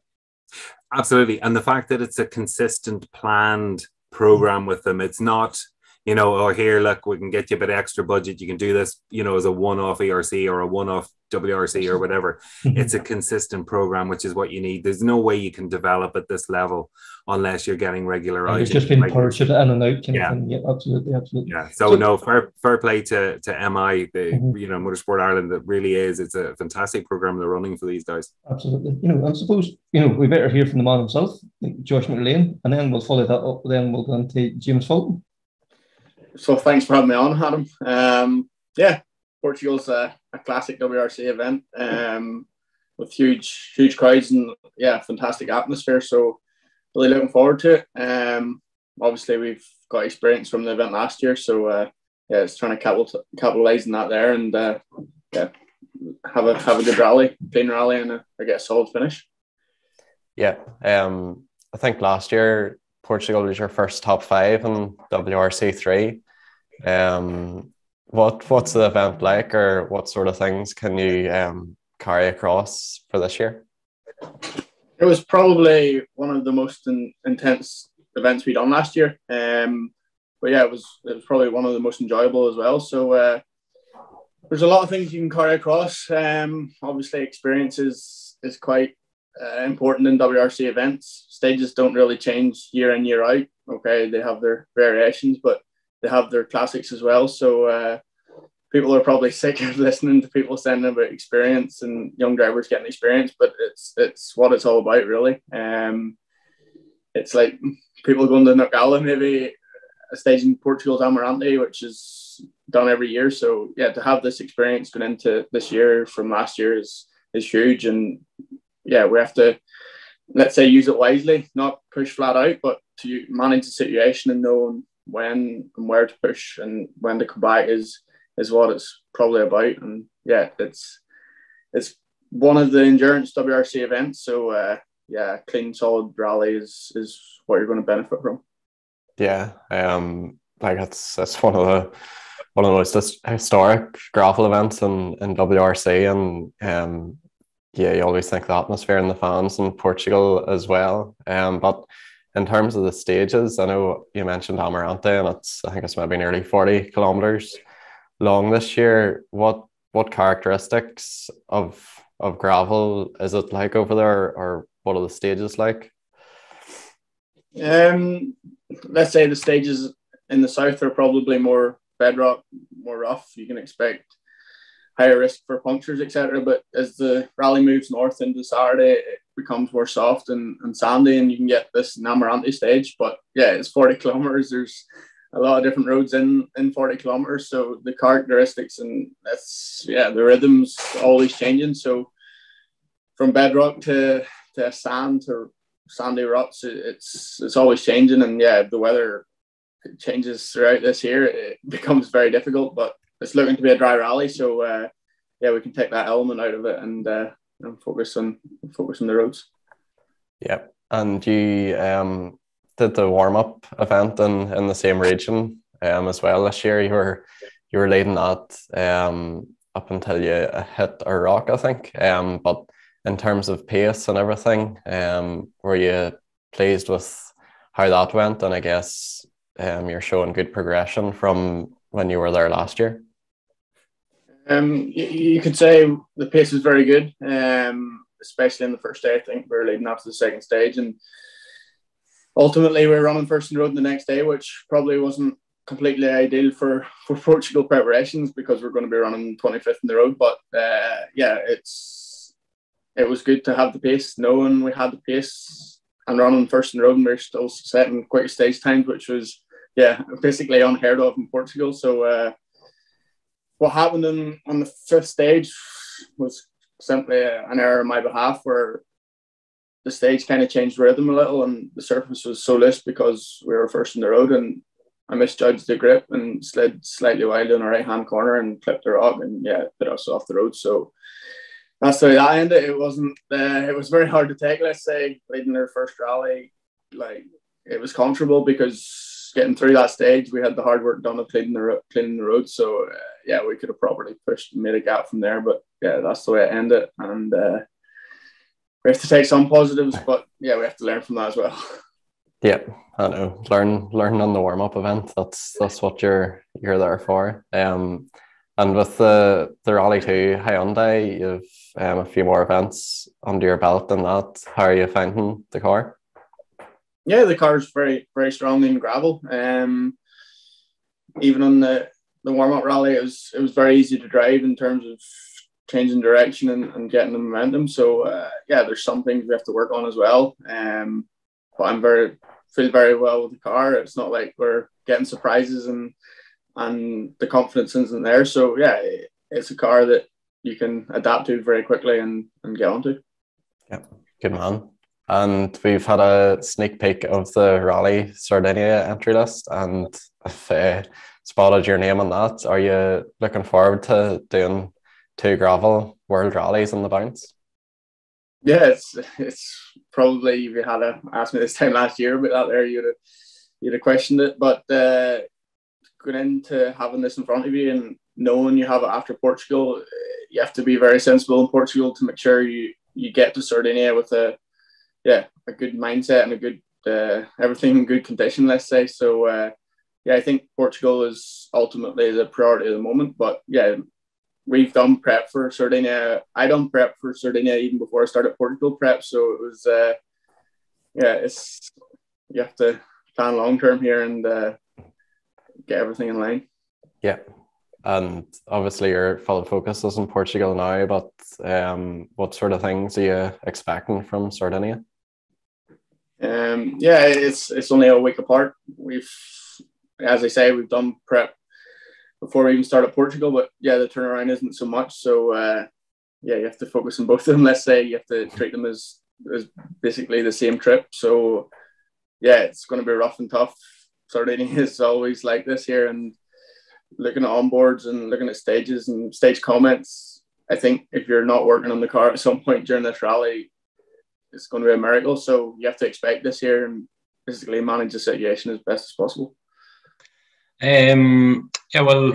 Absolutely. And the fact that it's a consistent, planned program with them, it's not, you know, or here, look, we can get you a bit of extra budget. You can do this, you know, as a one off ERC or a one off WRC or whatever. it's a consistent program, which is what you need. There's no way you can develop at this level unless you're getting regular it's just been Like, parachuted in and out. Kind Yeah. Of thing. yeah, absolutely, absolutely. yeah. So, no, fair, fair play to, to MI, the, Mhm. you know, Motorsport Ireland. That really is. It's a fantastic program they're running for these guys. Absolutely. You know, I suppose, you know, we better hear from the man himself, Josh McErlean, and then we'll follow that up. Then we'll go on to James Fulton. So thanks for having me on, Adam. Um, yeah, Portugal's a, a classic WRC event um, with huge, huge crowds and yeah, fantastic atmosphere. So really looking forward to it. Um, obviously, we've got experience from the event last year, so uh, yeah, it's trying to capital, capitalize on that there and uh, yeah, have a have a good rally, clean rally, and get a solid finish. Yeah, um, I think last year Portugal was your first top five in WRC three. Um, what what's the event like, or what sort of things can you um, carry across for this year? It was probably one of the most in, intense events we done last year. Um, but yeah, it was it was probably one of the most enjoyable as well. So uh, there's a lot of things you can carry across. Um, obviously, experience is is quite uh, important in WRC events. Stages don't really change year in year out. Okay, they have their variations, but they have their classics as well. So uh, people are probably sick of listening to people saying about experience and young drivers getting experience, but it's it's what it's all about, really. Um, it's like people going to Knockalla, maybe a stage in Portugal's Amarante, which is done every year. So yeah, to have this experience going into this year from last year is is huge, and yeah, we have to let's say use it wisely, not push flat out, but to manage the situation and knowing when and where to push and when to come back is is what it's probably about. And yeah, it's it's one of the endurance WRC events. So uh, yeah, clean solid rally is is what you're going to benefit from. Yeah, um, like that's that's one of the one of the most historic gravel events in in WRC, and um, yeah, you always think the atmosphere and the fans in Portugal as well. Um, but in terms of the stages, I know you mentioned Amarante, and it's I think it's maybe nearly forty kilometers long this year. What what characteristics of of gravel is it like over there, or what are the stages like? Um, let's say the stages in the south are probably more bedrock, more rough. You can expect higher risk for punctures, etc. But as the rally moves north into Saturday, it becomes more soft and, and sandy, and you can get this Namarante stage. But yeah, it's 40 kilometers. There's a lot of different roads in in 40 kilometers, so the characteristics and that's yeah, the rhythms always changing. So from bedrock to to sand to sandy ruts, it's it's always changing, and yeah, the weather changes throughout this year. It becomes very difficult, but it's looking to be a dry rally, so uh, yeah, we can take that element out of it and uh, and focus on focus on the roads. Yep, and you um, did the warm up event in in the same region um, as well this year. You were you were leading that um, up until you hit a rock, I think. Um, but in terms of pace and everything, um, were you pleased with how that went? And I guess um, you're showing good progression from when you were there last year. Um, you, you could say the pace was very good, um, especially in the first day. I think we were leading up to the second stage, and ultimately we were running first in the road the next day, which probably wasn't completely ideal for for Portugal preparations because we're going to be running 25th in the road. But uh, yeah, it's it was good to have the pace, knowing we had the pace and running first in the road, and we are still setting quick stage times, which was yeah basically unheard of in Portugal. So. Uh, what happened in, on the fifth stage was simply an error on my behalf where the stage kind of changed rhythm a little and the surface was so loose because we were first in the road and I misjudged the grip and slid slightly wide in the right hand corner and clipped the rock and yeah, put us off the road. So that's the way that ended. It wasn't, uh, it was very hard to take, let's say, leading their first rally. Like it was comfortable because getting through that stage, we had the hard work done of cleaning the cleaning the road. So uh, yeah, we could have probably pushed and made a gap from there. But yeah, that's the way to end it ended, and uh, we have to take some positives, but yeah, we have to learn from that as well. Yeah, I know. Learn learn on the warm up event. That's that's what you're you're there for. Um, and with the the Rally Two Hyundai, you've um, a few more events under your belt than that. How are you finding the car? Yeah, the car is very very strong in gravel. Um, even on the the warm up rally, it was it was very easy to drive in terms of changing direction and, and getting the momentum. So uh, yeah, there's some things we have to work on as well. Um, but I'm very feel very well with the car. It's not like we're getting surprises and and the confidence isn't there. So yeah, it's a car that you can adapt to very quickly and and get onto. Yeah, good man and we've had a sneak peek of the Rally Sardinia entry list, and I've uh, spotted your name on that. Are you looking forward to doing two gravel world rallies on the bounce? Yeah, it's it's probably if you had a, asked me this time last year about that, there you'd have you'd have questioned it. But uh, going into having this in front of you and knowing you have it after Portugal, you have to be very sensible in Portugal to make sure you you get to Sardinia with a yeah, a good mindset and a good uh, everything in good condition, let's say. So uh, yeah, I think Portugal is ultimately the priority at the moment. But yeah, we've done prep for Sardinia. I done prep for Sardinia even before I started Portugal prep. So it was uh, yeah, it's you have to plan long term here and uh, get everything in line. Yeah. And obviously, your full focus is in Portugal now, but um, what sort of things are you expecting from Sardinia? Um, yeah, it's it's only a week apart. We've, as I say, we've done prep before we even started Portugal, but yeah, the turnaround isn't so much. So uh, yeah, you have to focus on both of them. Let's say you have to treat them as as basically the same trip. So yeah, it's going to be rough and tough. Sardinia is always like this here, and looking at onboards and looking at stages and stage comments, I think if you're not working on the car at some point during this rally, it's going to be a miracle. So you have to expect this year and basically manage the situation as best as possible. Um, yeah, well,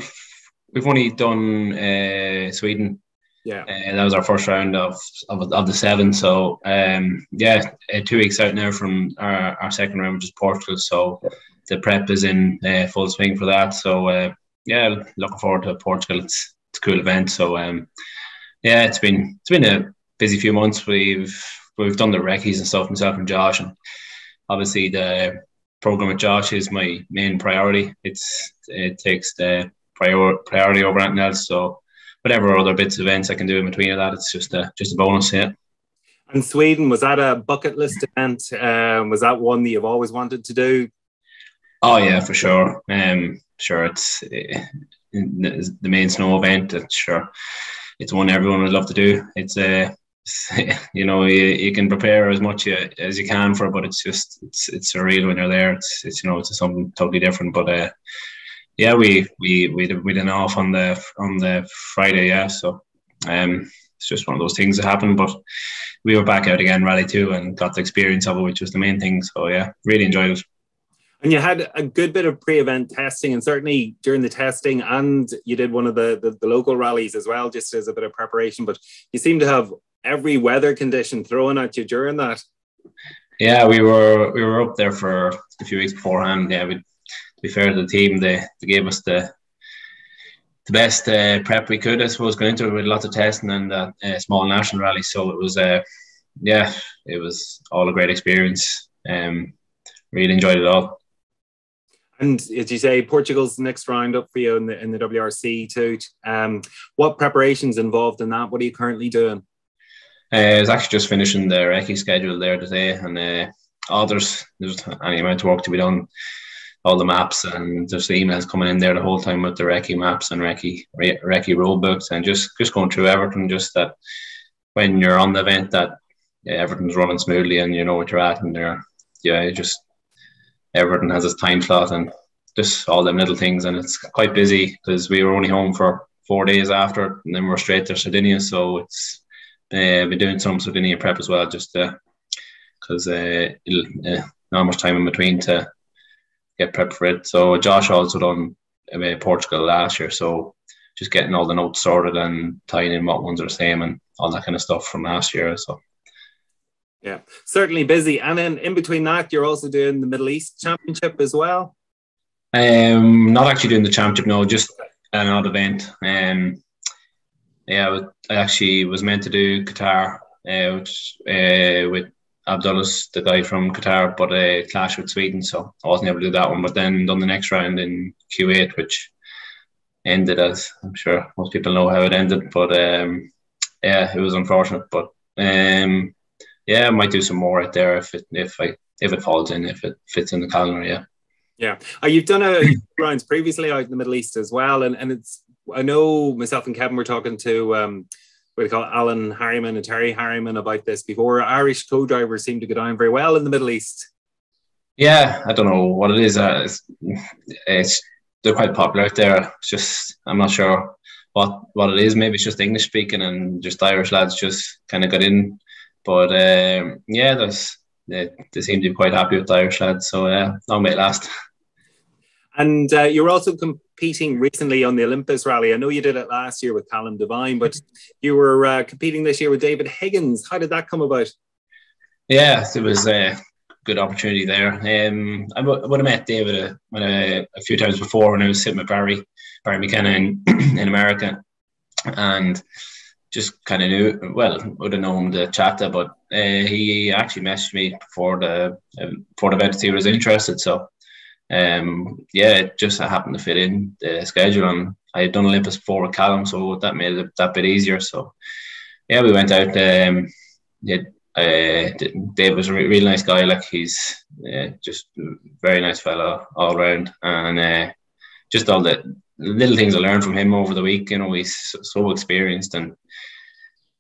we've only done uh, Sweden. Yeah, uh, that was our first round of of, of the seven. So um, yeah, uh, two weeks out now from our, our second round, which is Portugal. So the prep is in uh, full swing for that. So uh, yeah, looking forward to Portugal. It's it's a cool event. So um, yeah, it's been it's been a busy few months. We've we've done the recce's and stuff myself and Josh, and obviously the program with Josh is my main priority. It's it takes the prior, priority over anything else. So whatever other bits of events I can do in between of that, it's just a just a bonus. Yeah. And Sweden was that a bucket list event? Um, was that one that you've always wanted to do? Oh yeah, for sure. Um, sure, it's uh, the main snow event. It's sure it's one everyone would love to do. It's a uh, you know you, you can prepare as much uh, as you can for it, but it's just it's it's surreal when you're there. It's it's you know it's something totally different. But uh, yeah, we we we did, we did off on the on the Friday. Yeah, so um, it's just one of those things that happen. But we were back out again, rally two, and got the experience of it, which was the main thing. So yeah, really enjoyed it. And you had a good bit of pre-event testing, and certainly during the testing, and you did one of the, the, the local rallies as well, just as a bit of preparation. But you seem to have every weather condition thrown at you during that. Yeah, we were we were up there for a few weeks beforehand. Yeah, we, to be fair to the team, they, they gave us the the best uh, prep we could, I suppose, going into it with lots of testing and that uh, small national rally. So it was, uh, yeah, it was all a great experience. Um, really enjoyed it all. And as you say, Portugal's next round up for you in the in the WRC too. Um, what preparations involved in that? What are you currently doing? Uh, I was actually just finishing the recce schedule there today, and uh, oh, there's there's any amount of work to be done. All the maps and there's the emails coming in there the whole time with the recce maps and recce recce rule books, and just just going through everything. Just that when you're on the event, that yeah, everything's running smoothly and you know what you're at, and there, yeah, just everything has its time slot and just all them little things. And it's quite busy because we were only home for four days after, and then we're straight to Sardinia. So it's uh, been doing some Sardinia prep as well, just because uh, uh, not much time in between to get prep for it. So Josh also done uh, Portugal last year, so just getting all the notes sorted and tying in what ones are the same and all that kind of stuff from last year. So yeah, certainly busy. And then in between that, you're also doing the Middle East Championship as well. Um, not actually doing the championship, no, just an odd event. Um, yeah, I actually was meant to do Qatar, uh, which uh, with Abdullah's the guy from Qatar, but a uh, clash with Sweden, so I wasn't able to do that one. But then done the next round in Kuwait, which ended as I'm sure most people know how it ended. But um, yeah, it was unfortunate, but um, yeah, I might do some more right there if it if I if it falls in if it fits in the calendar. Yeah. Yeah, uh, you've done a rounds previously out in the Middle East as well, and, and it's I know myself and Kevin were talking to um, what do you call it, Alan Harryman and Terry Harryman about this before. Irish co-drivers seem to go down very well in the Middle East. Yeah, I don't know what it is. Uh, it's, it's they're quite popular out there. It's just I'm not sure what what it is. Maybe it's just English speaking and just Irish lads just kind of got in but um, yeah, there's they, they seem to be quite happy with the Irish lads. So yeah, long may it last. And uh, you're also competing recently on the Olympus Rally. I know you did it last year with Callum Devine, but you were uh, competing this year with David Higgins. How did that come about? Yeah, it was a good opportunity there. Um, I would have met David a, a, a, few times before when I was sitting with Barry, Barry McKenna in, in America. And just kind of knew well would have known the chatter, but uh, he actually messaged me before the um, before the event he was interested. So um, yeah, it just happened to fit in the schedule, and I had done Olympus before with Callum, so that made it that bit easier. So yeah, we went out. Um, yeah, uh, Dave was a really nice guy. Like he's uh, just very nice fellow all around, and uh, just all the little things I learned from him over the week. You know, he's so experienced and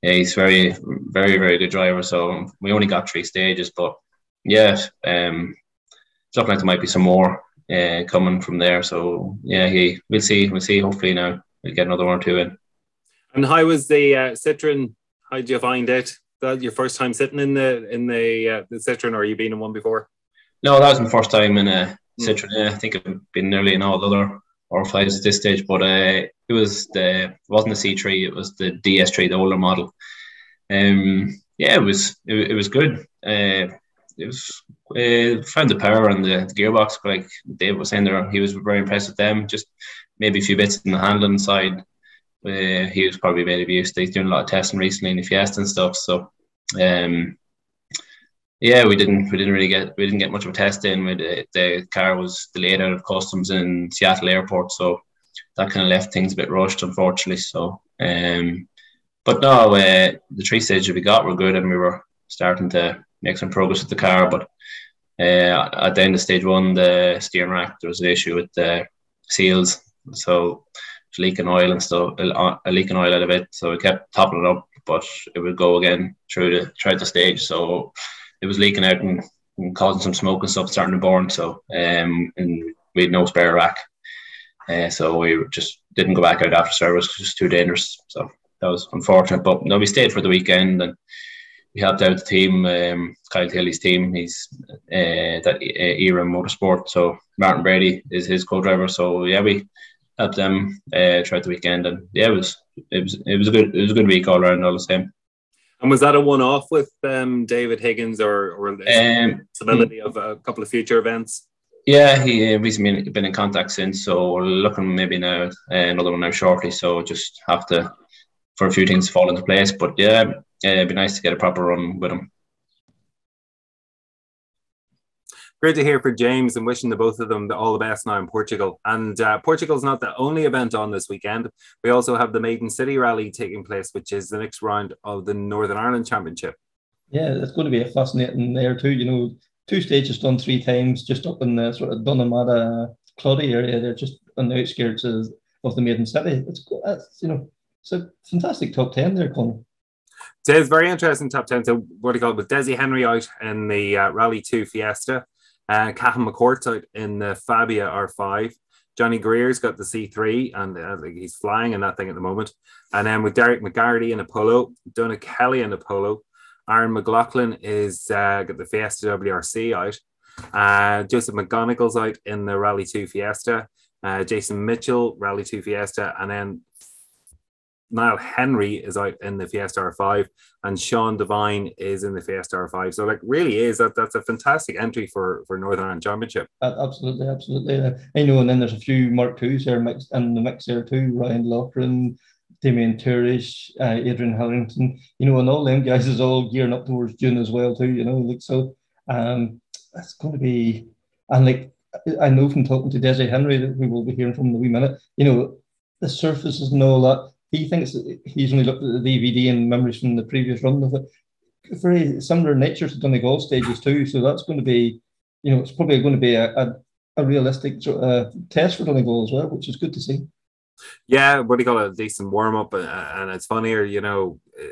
yeah, he's very, very, very good driver. So we only got three stages, but yeah, um, looking like there might be some more uh, coming from there. So yeah, he we'll see. We'll see. Hopefully now we'll get another one or two in. And how was the uh, Citroen? How did you find it? That your first time sitting in the in the uh, the Citroen, or you been in one before? No, that was my first time in a Citroen. Mm. I think I've been nearly in all the other R fives at this stage, but uh, it was the it wasn't the C3, it was the DS3, the older model. Um, yeah, it was it, it was good. Uh, it was uh, found the power and the, the gearbox, like Dave was saying there, he was very impressed with them. Just maybe a few bits in the handling side. Uh, he was probably made of use. He's doing a lot of testing recently in the Fiesta and stuff. So, um, yeah, we didn't we didn't really get we didn't get much of a test in. With the, the car was delayed out of customs in Seattle Airport, so that kind of left things a bit rushed, unfortunately. So, um, but no, uh, the three stages we got were good, and we were starting to make some progress with the car. But uh, at the end of stage one, the steering rack there was an issue with the seals, so it's leaking oil and stuff, a leaking oil out of it. So we kept topping it up, but it would go again through the throughout the stage. So it was leaking out and, and causing some smoke and stuff, starting to burn. So um, and we had no spare rack, uh, so we just didn't go back out after service. It was too dangerous. So that was unfortunate. But no, we stayed for the weekend and we helped out the team. Um, Kyle Tilley's team. He's uh, that uh, era motorsport. So Martin Brady is his co-driver. So yeah, we helped them uh, throughout the weekend, and yeah, it was it was it was a good it was a good week all around all the same. And was that a one-off with um, David Higgins, or or um, possibility of a couple of future events? Yeah, he, uh, he's been, been in contact since, so we're looking maybe now uh, another one now shortly. So just have to for a few things to fall into place. But yeah, uh, it'd be nice to get a proper run with him. Great to hear for James and wishing the both of them all the best now in Portugal. And uh, Portugal's not the only event on this weekend. We also have the Maiden City Rally taking place, which is the next round of the Northern Ireland Championship. Yeah, it's going to be a fascinating there too. You know, two stages done three times, just up in the sort of Dunamanagh, Claudy area. They're just on the outskirts of, of the Maiden City. It's, it's you know, it's a fantastic top ten there, Conor. It's very interesting top 10. So, what do you call it? With Desi Henry out in the uh, Rally 2 Fiesta, uh, Cathal McCourt's out in the Fabia R5. Johnny Greer's got the C3 and uh, he's flying in that thing at the moment. And then with Derek McGarrity in a Polo, Donald Kelly in a Polo, Aaron McLaughlin is uh, got the Fiesta WRC out. Uh, Joseph McGonigle's out in the Rally 2 Fiesta. Uh, Jason Mitchell, Rally 2 Fiesta. And then Niall Henry is out in the Fiesta R5 and Sean Devine is in the Fiesta R5. So like really is that that's a fantastic entry for for Northern Ireland Championship. Absolutely, absolutely. Uh, I know, and then there's a few Mark twos there mixed in the mix there too. Ryan Loughran, Damien Toorish, uh, Adrian Harrington, you know, and all them guys is all gearing up towards June as well too. You know, like so. Um, that's going to be and like I know from talking to Desi Henry that we will be hearing from in a wee minute. You know, the surfaces and all that he thinks he's only looked at the DVD and memories from the previous run of it. Very similar nature to Donegal stages too, so that's going to be, you know, it's probably going to be a, a, a realistic uh, test for Donegal as well, which is good to see. Yeah, what do you call it? A decent warm up, uh, and it's funnier, you know, uh,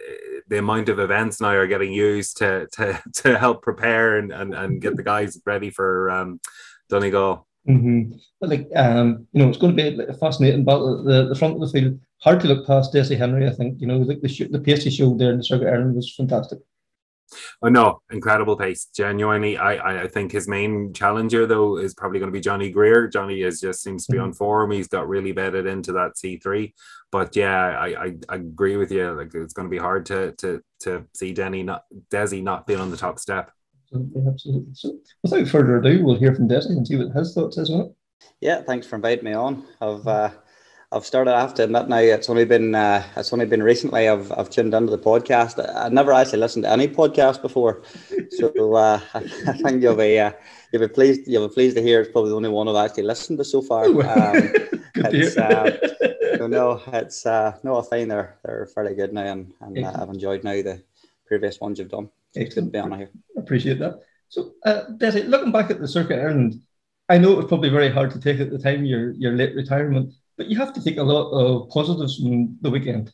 the amount of events now are getting used to to to help prepare and and, and get the guys ready for um, Donegal. Mm-hmm. But like, um, you know, it's going to be a fascinating battle. The, the front of the field, hard to look past Desi Henry. I think you know the the, the pace he showed there in the Circuit Ireland was fantastic. Oh no, incredible pace. Genuinely, I I think his main challenger though is probably going to be Johnny Greer. Johnny is just seems to be mm-hmm. on form. He's got really bedded into that C three. But yeah, I, I, I agree with you. Like it's going to be hard to to to see Denny not Desi not being on the top step. Absolutely, absolutely. So without further ado, we'll hear from Desi and see what his thoughts is on it. Yeah, thanks for inviting me on. I've uh, I've started. I have to admit now, it's only been uh, it's only been recently I've I've tuned into the podcast. I've never actually listened to any podcast before, so uh, I think you'll be uh, you'll be pleased you'll be pleased to hear it's probably the only one I've actually listened to so far. Um, it's, uh, no, it's uh, no, I find they're they're fairly good now, and, and uh, I've enjoyed now the previous ones you've done. Excellent. Be on here. Appreciate that. So, uh, Desi, looking back at the Circuit Ireland, I know it was probably very hard to take at the time your your late retirement, but you have to take a lot of positives from the weekend.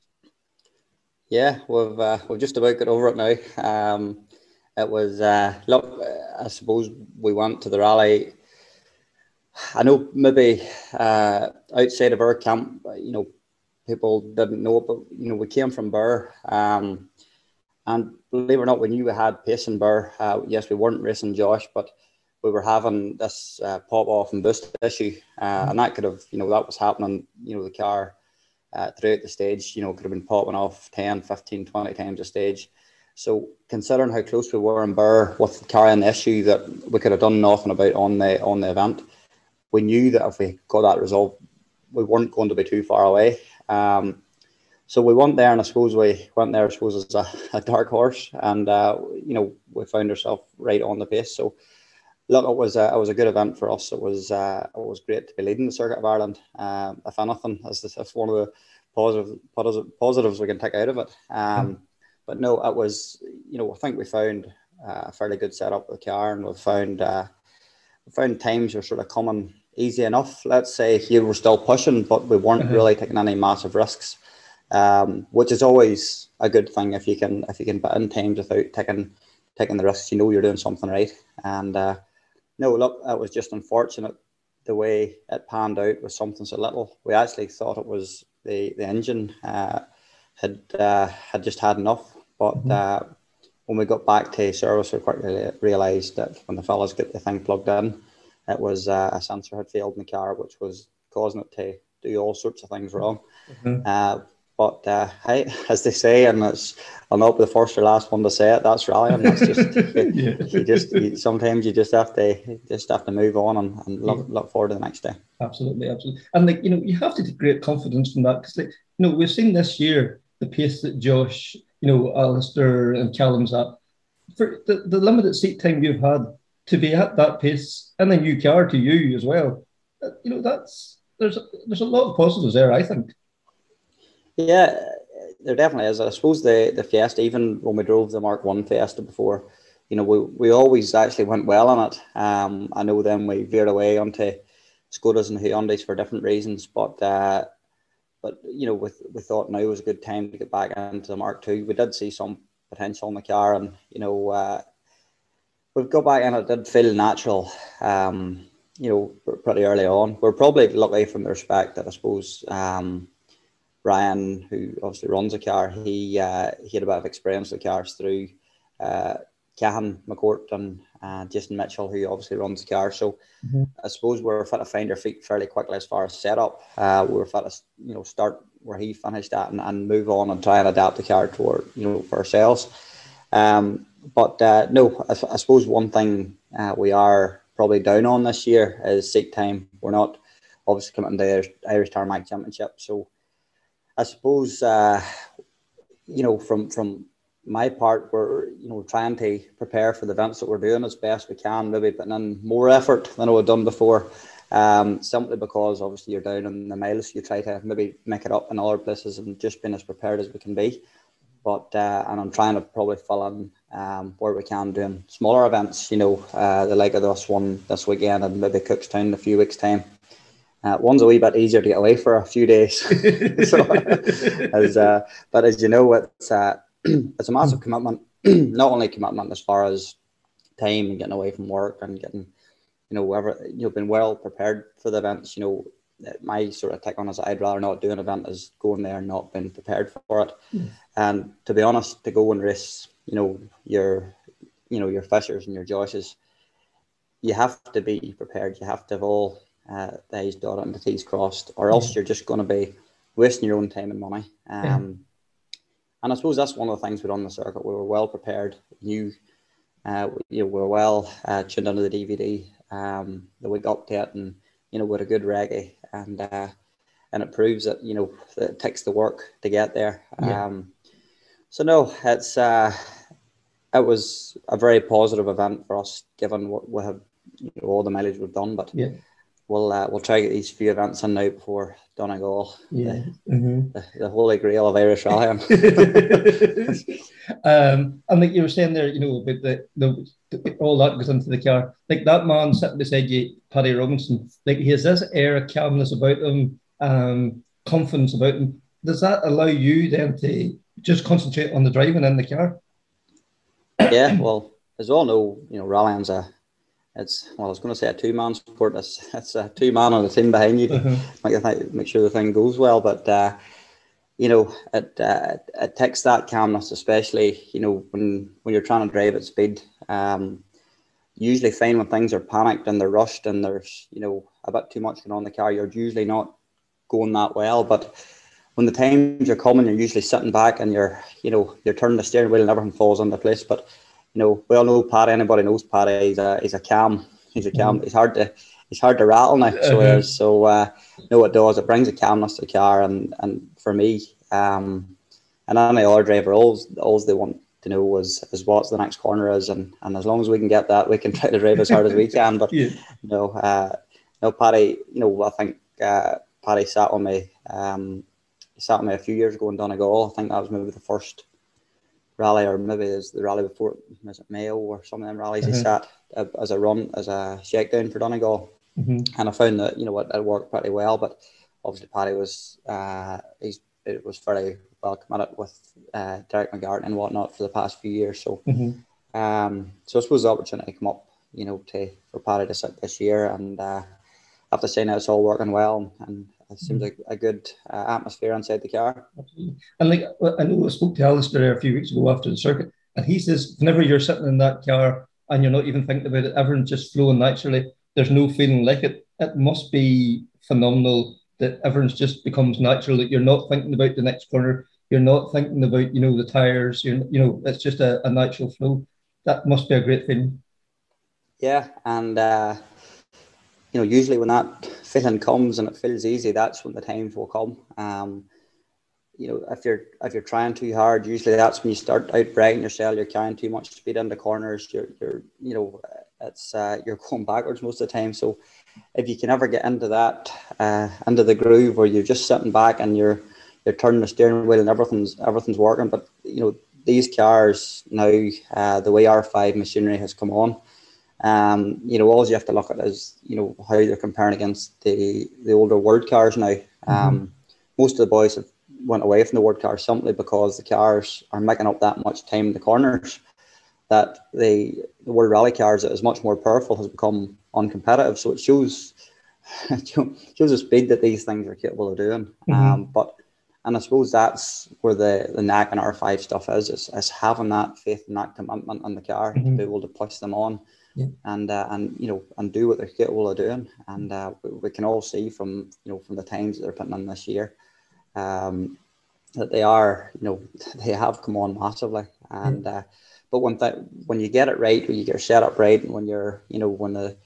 Yeah, we've uh, we've just about got over it now. Um, it was uh, look, I suppose we went to the rally I know maybe uh, outside of our camp, you know, people didn't know but you know, we came from Birr, Um, and believe it or not, we knew we had pace in Birr. Uh, yes, we weren't racing Josh, but we were having this uh, pop off and boost issue, uh, and that could have, you know, that was happening. You know, the car uh, throughout the stage, you know, could have been popping off 10, 15, 20 times a stage. So considering how close we were in Birr with carrying the issue that we could have done nothing about on the on the event, we knew that if we got that resolved, we weren't going to be too far away. Um, so we went there, and I suppose we went there, I suppose, as a, a dark horse, and uh, you know we found ourselves right on the pace. So look, it was a, it was a good event for us. It was uh, it was great to be leading the circuit of Ireland. Um, if anything, as that's one of the positive, positive positives we can take out of it. Um, but no, it was you know I think we found uh, a fairly good setup with the car, and we found uh, we found times were sort of coming easy enough. Let's say you were still pushing, but we weren't Mhm. really taking any massive risks, um, which is always a good thing if you can if you can put in times without taking taking the risks. You know you're doing something right, and uh, no, look, that was just unfortunate the way it panned out with something so little. We actually thought it was the the engine uh, had uh, had just had enough, but Mhm. uh, when we got back to service, we quickly realised that when the fellas get the thing plugged in, it was uh, a sensor had failed in the car, which was causing it to do all sorts of things wrong. Mhm. But uh, hey, as they say, and it's I'll not be the first or last one to say it. That's rallying. That's just you, you just you, sometimes you just have to just have to move on and, and look, look forward to the next day. Absolutely, absolutely. And like you know, you have to take great confidence from that because like you know we've seen this year the pace that Josh, you know, Alistair and Callum's at for the, the limited seat time you've had to be at that pace and then you car to you as well. You know, that's there's there's a lot of positives there. I think. Yeah, there definitely is. I suppose the the Fiesta, even when we drove the Mark One Fiesta before, you know, we, we always actually went well on it. Um, I know then we veered away onto Skodas and Hyundais for different reasons, but uh, but you know, with we thought now was a good time to get back into the Mark Two. We did see some potential in the car, and you know, uh, we've got back and it did feel natural. Um, you know, pretty early on. We're probably lucky from the respect that I suppose. Um, Ryan, who obviously runs a car, he uh, he had a bit of experience with cars through uh, Cathal McCourt and uh, Jason Mitchell, who obviously runs the car. So Mhm. I suppose we're fit to find our feet fairly quickly as far as setup. Uh, we were fit to you know start where he finished at and, and move on and try and adapt the car toward you know for ourselves. Um, but uh, no, I, I suppose one thing uh, we are probably down on this year is seat time. We're not obviously coming to the Irish, Irish Tarmac Championship, so I suppose uh, you know from from my part, we're you know trying to prepare for the events that we're doing as best we can. Maybe putting in more effort than we've done before. Um, simply because obviously you're down in the miles, you try to maybe make it up in other places and just being as prepared as we can be. But uh, and I'm trying to probably fill in um, where we can doing smaller events. You know, uh, the like of this one this weekend and maybe Cookstown in a few weeks' time. Uh, one's a wee bit easier to get away for a few days. so, as, uh, but as you know, it's uh, it's a massive commitment. Not only commitment as far as time and getting away from work and getting, you know, whatever you know, been well prepared for the events. You know, my sort of take on is I'd rather not do an event as going there and not being prepared for it. Mm. And to be honest, to go and race, you know, your, you know, your Fishers and your Joshes, you have to be prepared. You have to have all uh, the I's dotted and the T's crossed, or else you're just going to be wasting your own time and money. Um, Yeah. And I suppose that's one of the things we done on the circuit. We were well prepared. Knew, uh, you know, we were well uh, tuned into the DVD um, the week up to it, and you know, with a good recce, and uh, and it proves that you know that it takes the work to get there. Yeah. Um, so no, it's uh, it was a very positive event for us, given what we have, you know, all the mileage we've done. But Yeah. We'll uh, we'll try to get these few events in now before Donegal, Yeah. the, Mhm. the, the holy grail of Irish rallying. um, and like you were saying there, you know, about the, the, the all that goes into the car. Like that man sitting beside you, Paddy Robinson, like he has this air of calmness about him, um, confidence about him. Does that allow you then to just concentrate on the driving in the car? yeah, well, as all know, you know, rallying's a it's well, I was going to say a two-man sport. It's it's a two-man on a team behind you, Mhm. make the make sure the thing goes well. But uh, you know, it uh, it takes that calmness, especially you know when when you're trying to drive at speed. Um, you usually find when things are panicked and they're rushed and there's you know a bit too much going on in the car, you're usually not going that well. But when the times are coming, you're usually sitting back and you're you know you're turning the steering wheel and everything falls into place. But you know we all know Paddy. Anybody knows Paddy? He's a he's a calm. He's a calm. Mhm. He's hard to it's hard to rattle now. So Uh-huh. uh, so uh, no, it does. It brings a calmness to the car, and and for me, um, and any other driver, all all they want to know is is what the next corner is, and and as long as we can get that, we can try to drive as hard as we can. But Yeah. you know, uh, no, Paddy, you know, I think uh, Paddy sat on me. Um, he sat on me a few years ago in Donegal. I think that was maybe the first rally, or maybe was the rally before. Was it Mayo or some of them rallies? He Mhm. sat uh, as a run, as a shakedown for Donegal, Mhm. and I found that you know it, it worked pretty well. But obviously, Paddy was uh, he's it was very well committed with uh, Derek McGarrity and whatnot for the past few years. So. Mhm. Um, so I suppose the opportunity come up, you know, to for Paddy to sit this year, and uh, to say now it's all working well, and it seems like a good uh, atmosphere inside the car. Absolutely. And like I know I spoke to Alistair a few weeks ago after the circuit, and he says whenever you're sitting in that car and you're not even thinking about it, everyone's just flowing naturally. There's no feeling like it. It must be phenomenal that everyone's just becomes natural. That you're not thinking about the next corner. You're not thinking about you know the tires. You're you know it's just a, a natural flow. That must be a great thing. Yeah, and uh, you know, usually when that feeling comes and it feels easy, that's when the times will come. Um, you know, if you're if you're trying too hard, usually that's when you start out bragging yourself. You're carrying too much speed into corners. You're you're you know, it's uh, you're going backwards most of the time. So if you can ever get into that uh, into the groove where you're just sitting back and you're you're turning the steering wheel and everything's everything's working, but you know these cars now uh, the way R5 machinery has come on. Um, you know, all you have to look at is you know how they're comparing against the the older world cars now. Um, Most of the boys have went away from the world cars simply because the cars are making up that much time in the corners that the the world rally cars that is much more powerful has become uncompetitive. So it shows it shows the speed that these things are capable of doing. Um, but and I suppose that's where the the knack in R five stuff is, is is having that faith and that commitment in the car to Mhm. be able to push them on Yeah. and uh, and you know and do what they're capable of doing. And uh, we, we can all see from you know from the times that they're putting in this year um, that they are you know they have come on massively. And uh, but when th- when you get it right, when you get your setup right, and when you're you know when the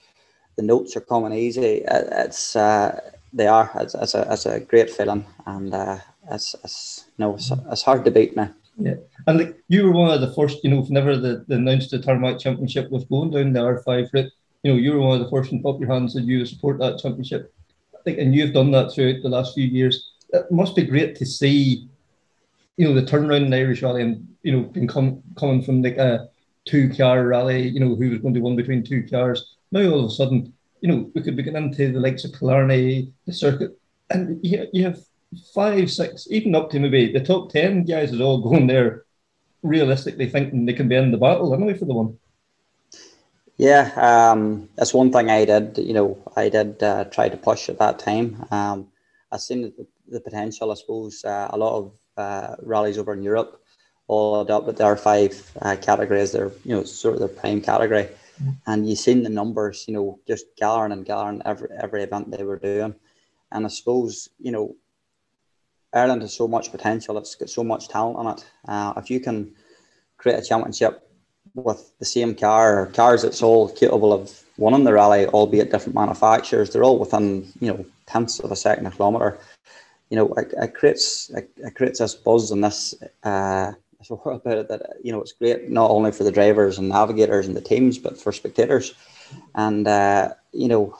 the notes are coming easy, it, it's uh, they are it's, it's a it's a great feeling, and uh, it's it's no it's, it's hard to beat now. Yeah, and like you were one of the first, you know, whenever the, the announced the Tarmac Championship was going down the R5 route, you know, you were one of the first and put your hands and you support that championship. I think, and you've done that throughout the last few years. It must be great to see, you know, the turnaround in Irish rally and you know, being com- coming from like a two car rally, you know, who was going to win between two cars. Now all of a sudden, you know, we could be getting into the likes of Killarney, the circuit, and you, you have five, six, even up to maybe the top ten guys is all going there realistically thinking they can be in the battle anyway for the one. Yeah, um, that's one thing I did. You know, I did uh, try to push at that time. Um, I seen the, the potential. I suppose uh, a lot of uh, rallies over in Europe all adopted their five uh, categories. Their you know sort of their prime category, and you seen the numbers. You know, just gathering and gathering every every event they were doing, and I suppose you know Ireland has so much potential. It's got so much talent on it. Uh, if you can create a championship with the same car cars that's all capable of winning the rally, albeit different manufacturers, they're all within you know tenths of a second a kilometre. You know, it, it creates it, it creates this buzz and this uh, so about it that you know it's great not only for the drivers and navigators and the teams, but for spectators. And uh, you know,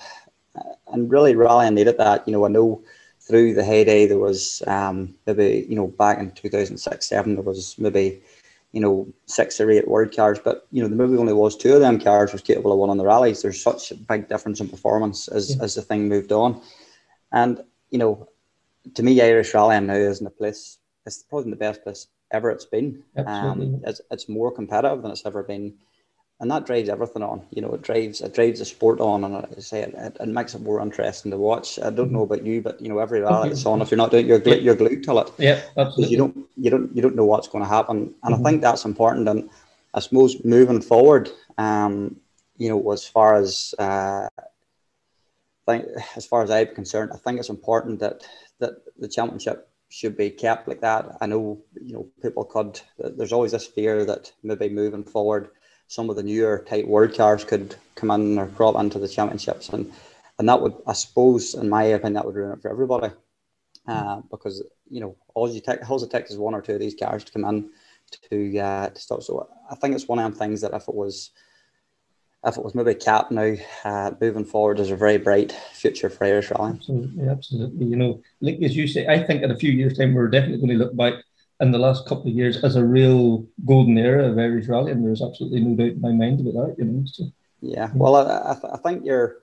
and really rallying needed that. You know, I know through the heyday there was um, maybe you know back in 2006 7 there was maybe you know six or eight world cars but you know there maybe only was two of them cars was capable of winning the rallies. There's such a big difference in performance as, Yeah. as the thing moved on. And you know to me Irish rallying now isn't a place it's probably the best place ever it's been. Um, it's, it's more competitive than it's ever been and that drives everything on. You know, it drives it drives the sport on, and I say it, it, it, makes it more interesting to watch. I don't know about you, but you know, every rally that's on, if you're not doing, you're glued, you're glued to it. Yeah, absolutely. You don't you don't you don't know what's going to happen, and mm-hmm. I think that's important. And I suppose moving forward, um, you know, as far as uh, think, as far as I'm concerned, I think it's important that that the championship should be kept like that. I know, you know, people could. There's always this fear that maybe moving forward, some of the newer type world cars could come in or crop into the championships, and and that would, I suppose, in my opinion, that would ruin it for everybody, uh, because you know, all you take, all it takes is one or two of these cars to come in to uh, to stop. So I think it's one of them things that if it was if it was maybe capped now, uh, moving forward, there's a very bright future for Irish rallying. Absolutely, absolutely. You know, like as you say, I think in a few years' time, we're definitely going to look back in the last couple of years as a real golden era of Irish rally, and there's absolutely no doubt in my mind about that. You know. So, yeah, well, I, I think you're,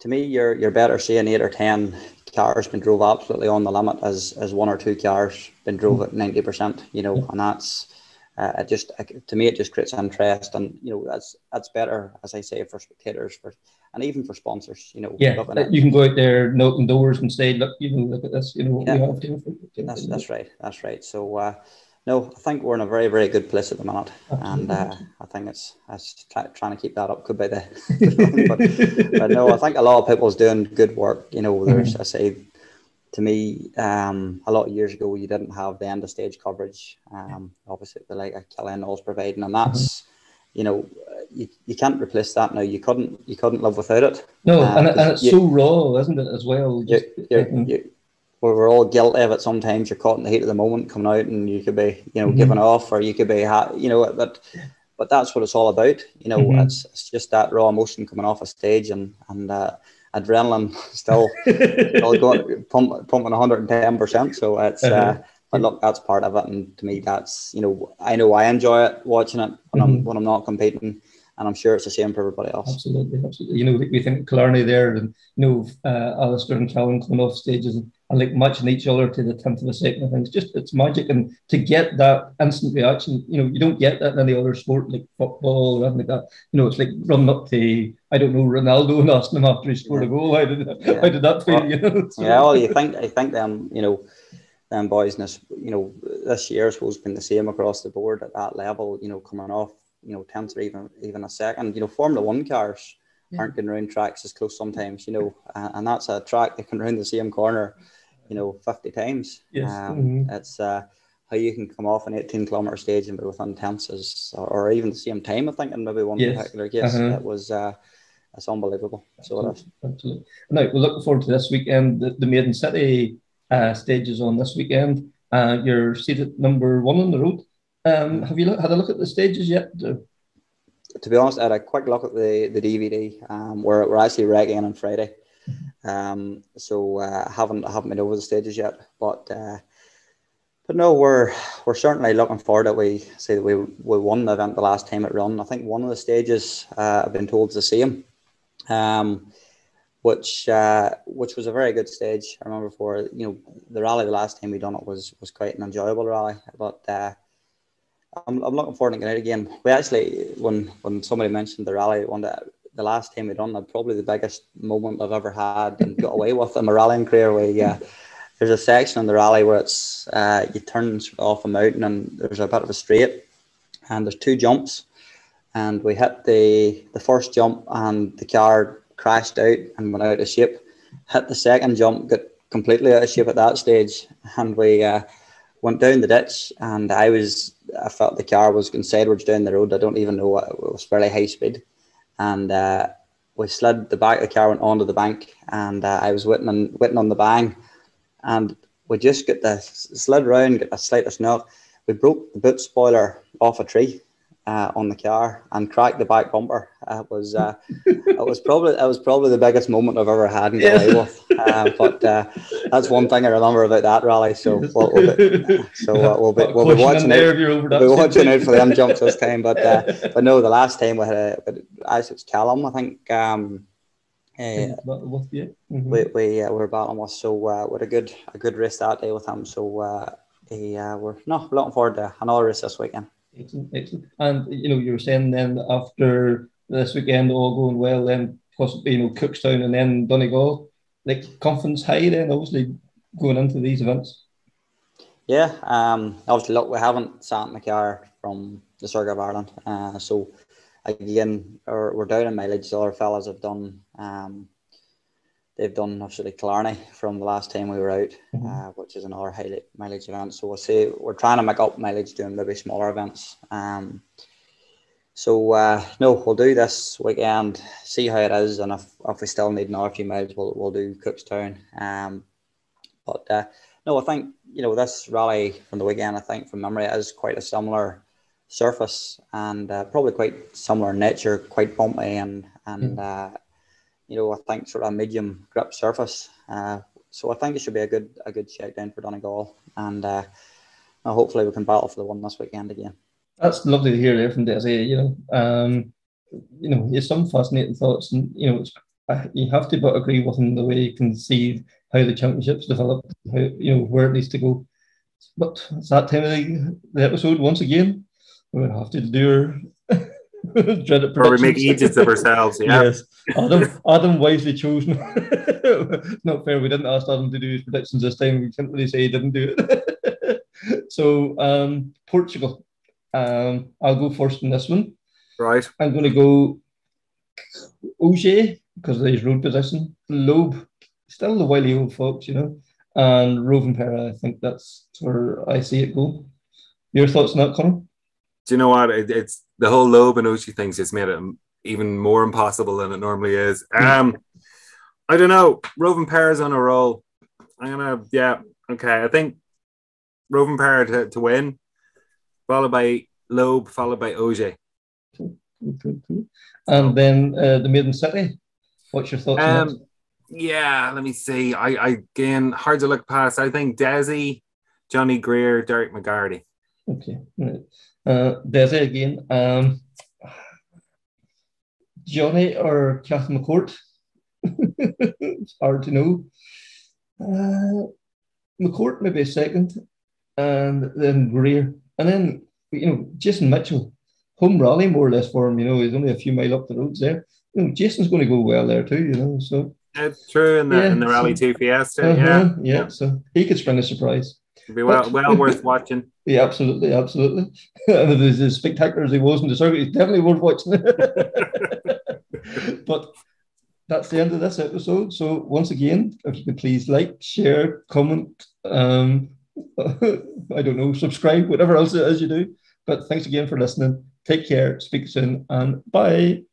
to me, you're you're better seeing eight or ten cars been drove absolutely on the limit as as one or two cars been drove at ninety percent. You know, and that's uh, it just to me it just creates interest and you know that's that's better as i say for spectators for and even for sponsors you know yeah you can go out there knocking doors and say look you know look at this you know what yeah. we have to that's that's right that's right so uh no, I think we're in a very, very good place at the minute, Absolutely. and uh, I think it's, it's try, trying to keep that up could be the. but, but, no, I think a lot of people's doing good work. You know, there's mm-hmm. I say to me, um, a lot of years ago, you didn't have the end of stage coverage. Um, obviously, the like Kellyanne Knowles providing, and that's, mm-hmm. You know, you, you can't replace that now. You couldn't you couldn't live without it. No, uh, and, and it's you, so raw, isn't it, as well? You're, you, we're all guilty of it. Sometimes you're caught in the heat of the moment, coming out, and you could be, you know, mm-hmm. giving off, or you could be, you know, but but that's what it's all about. You know, mm-hmm. it's, it's just that raw emotion coming off a stage, and and uh, adrenaline still, still going pump, pumping 110 percent. So it's uh, uh-huh. But look, that's part of it, and to me, that's you know, I know I enjoy it watching it when mm-hmm. I'm when I'm not competing. And I'm sure it's the same for everybody else. Absolutely, absolutely. You know, we think Killarney there, and you know, uh, Alistair and Callum coming off stages, and and like matching each other to the tenth of a second. I think it's just it's magic, and to get that instant reaction, you know, you don't get that in any other sport like football or anything like that. You know, it's like running up to I don't know Ronaldo and asking him after he scored yeah. a goal. How did that, yeah. how did that feel? Well, you know, so, yeah, well, you think I think them, you know, them boys, in this, you know, this year I suppose been the same across the board at that level. You know, coming off, you know, tenth or even even a second. You know, Formula One cars. Yeah. aren't going around tracks as close sometimes, you know, and that's a track that can round the same corner you know 50 times yes. Um, mm-hmm. it's uh, how you can come off an 18 kilometer stage and be within tenths or even the same time I think in maybe one yes. particular case uh-huh. it was uh, it's unbelievable so it is absolutely now we're looking forward to this weekend the, the Maiden City uh, stages on this weekend. Uh, you're seated number one on the road. Um, have you look, had a look at the stages yet to be honest I had a quick look at the the DVD um, we're, we're actually recceing on Friday. Um, so uh, I haven't I haven't been over the stages yet, but uh, but no, we're we're certainly looking forward that we say that we we won the event the last time it run. I think one of the stages uh, I've been told is the same, um, which uh, which was a very good stage. I remember for you know the rally the last time we done it was was quite an enjoyable rally, but. Uh, I'm, I'm looking forward to getting out again. We actually, when when somebody mentioned the rally, one that the last time we done that, probably the biggest moment I've ever had and got away with in my rallying career. Where yeah, there's a section in the rally where it's uh, you turn off a mountain and there's a bit of a straight, and there's two jumps, and we hit the the first jump and the car crashed out and went out of shape. Hit the second jump, got completely out of shape at that stage, and we uh, went down the ditch. And I was I felt the car was going sideways down the road. I don't even know what it was fairly high speed and uh, we slid the back of the car went onto the bank, and uh, I was waiting on waiting on the bang, and we just got the slid round, get the slightest knock. We broke the boot spoiler off a tree, uh, on the car and cracked the back bumper. Uh, it was uh, it was probably it was probably the biggest moment I've ever had in Galway with. Uh, but uh, that's one thing I remember about that rally. So we'll, we'll be, so uh, we'll be we'll be watching out. We'll be watching out for them jumps this time. But uh, but no, the last time we had a, as it's Callum, I think. Um, uh, mm-hmm. we we, uh, we were battling with so uh, we had a good a good race that day with him so uh, he, uh, we're no looking forward to another race this weekend Excellent, excellent. And you know, you were saying then after this weekend all going well, then possibly you know Cookstown and then Donegal, like confidence high then obviously going into these events. Yeah, um, obviously look, we haven't sat in the car from the Circuit of Ireland, uh, so again, we're, down in mileage. The other fellas have done um, they've done obviously Killarney from the last time we were out, mm-hmm. uh, which is another high mileage event. So we'll see. We're trying to make up mileage doing maybe smaller events. Um, so uh, no, we'll do this weekend, see how it is, and if, if we still need another few miles, we'll, we'll do Cookstown. Um, but uh, no, I think you know this rally from the weekend. I think from memory, is quite a similar surface and uh, probably quite similar nature, quite bumpy and and mm you know, I think sort of a medium grip surface. Uh, so I think it should be a good a good shakedown for Donegal, and uh, hopefully we can battle for the one this weekend again. That's lovely to hear there from Desi. You know, um, you know, has some fascinating thoughts, and you know, uh, you have to but agree with him the way you can see how the championships develop, how you know where it needs to go. But it's that time of the, the episode once again. We're gonna have to do our Or we make idiots of ourselves. Yeah. yes. Adam, Adam wisely chose. not fair. We didn't ask Adam to do his predictions this time. We can't really say he didn't do it. so um, Portugal. Um, I'll go first in this one. Right. I'm going to go Ogier because of his road position. Loeb, still the wily old fox, you know. And Rovanperä, I think that's where I see it go. Your thoughts on that, Conor? Do you know what? It, it's the whole Loeb and Ogier things just made it even more impossible than it normally is. Hmm. Um, I don't know. Roving Rovanperä's on a roll. I'm gonna, yeah, okay. I think Rovanperä to, to win, followed by Loeb, followed by Ogier. And then uh, the Maiden City. What's your thoughts? Um, yeah, let me see. I, I again hard to look past. I think Desi, Johnny Greer, Derek McGarrity. Okay, Uh, Desi again. Um, Johnny or Cathal McCourt? it's hard to know. Uh, McCourt maybe a second, and then Greer, and then you know Jason Mitchell, home rally more or less for him. You know he's only a few mile up the roads there. You know Jason's going to go well there too. You know so. It's true in the yeah, in the Rally so, Two Fiesta. Uh-huh, yeah. yeah, so he could spring a surprise. It'd be well, well worth watching. Yeah, absolutely, absolutely. and if as spectacular as he was in the circuit, he's definitely worth watching. but that's the end of this episode. So once again, if you could please like, share, comment, um, I don't know, subscribe, whatever else it is you do. But thanks again for listening. Take care, speak soon, and bye.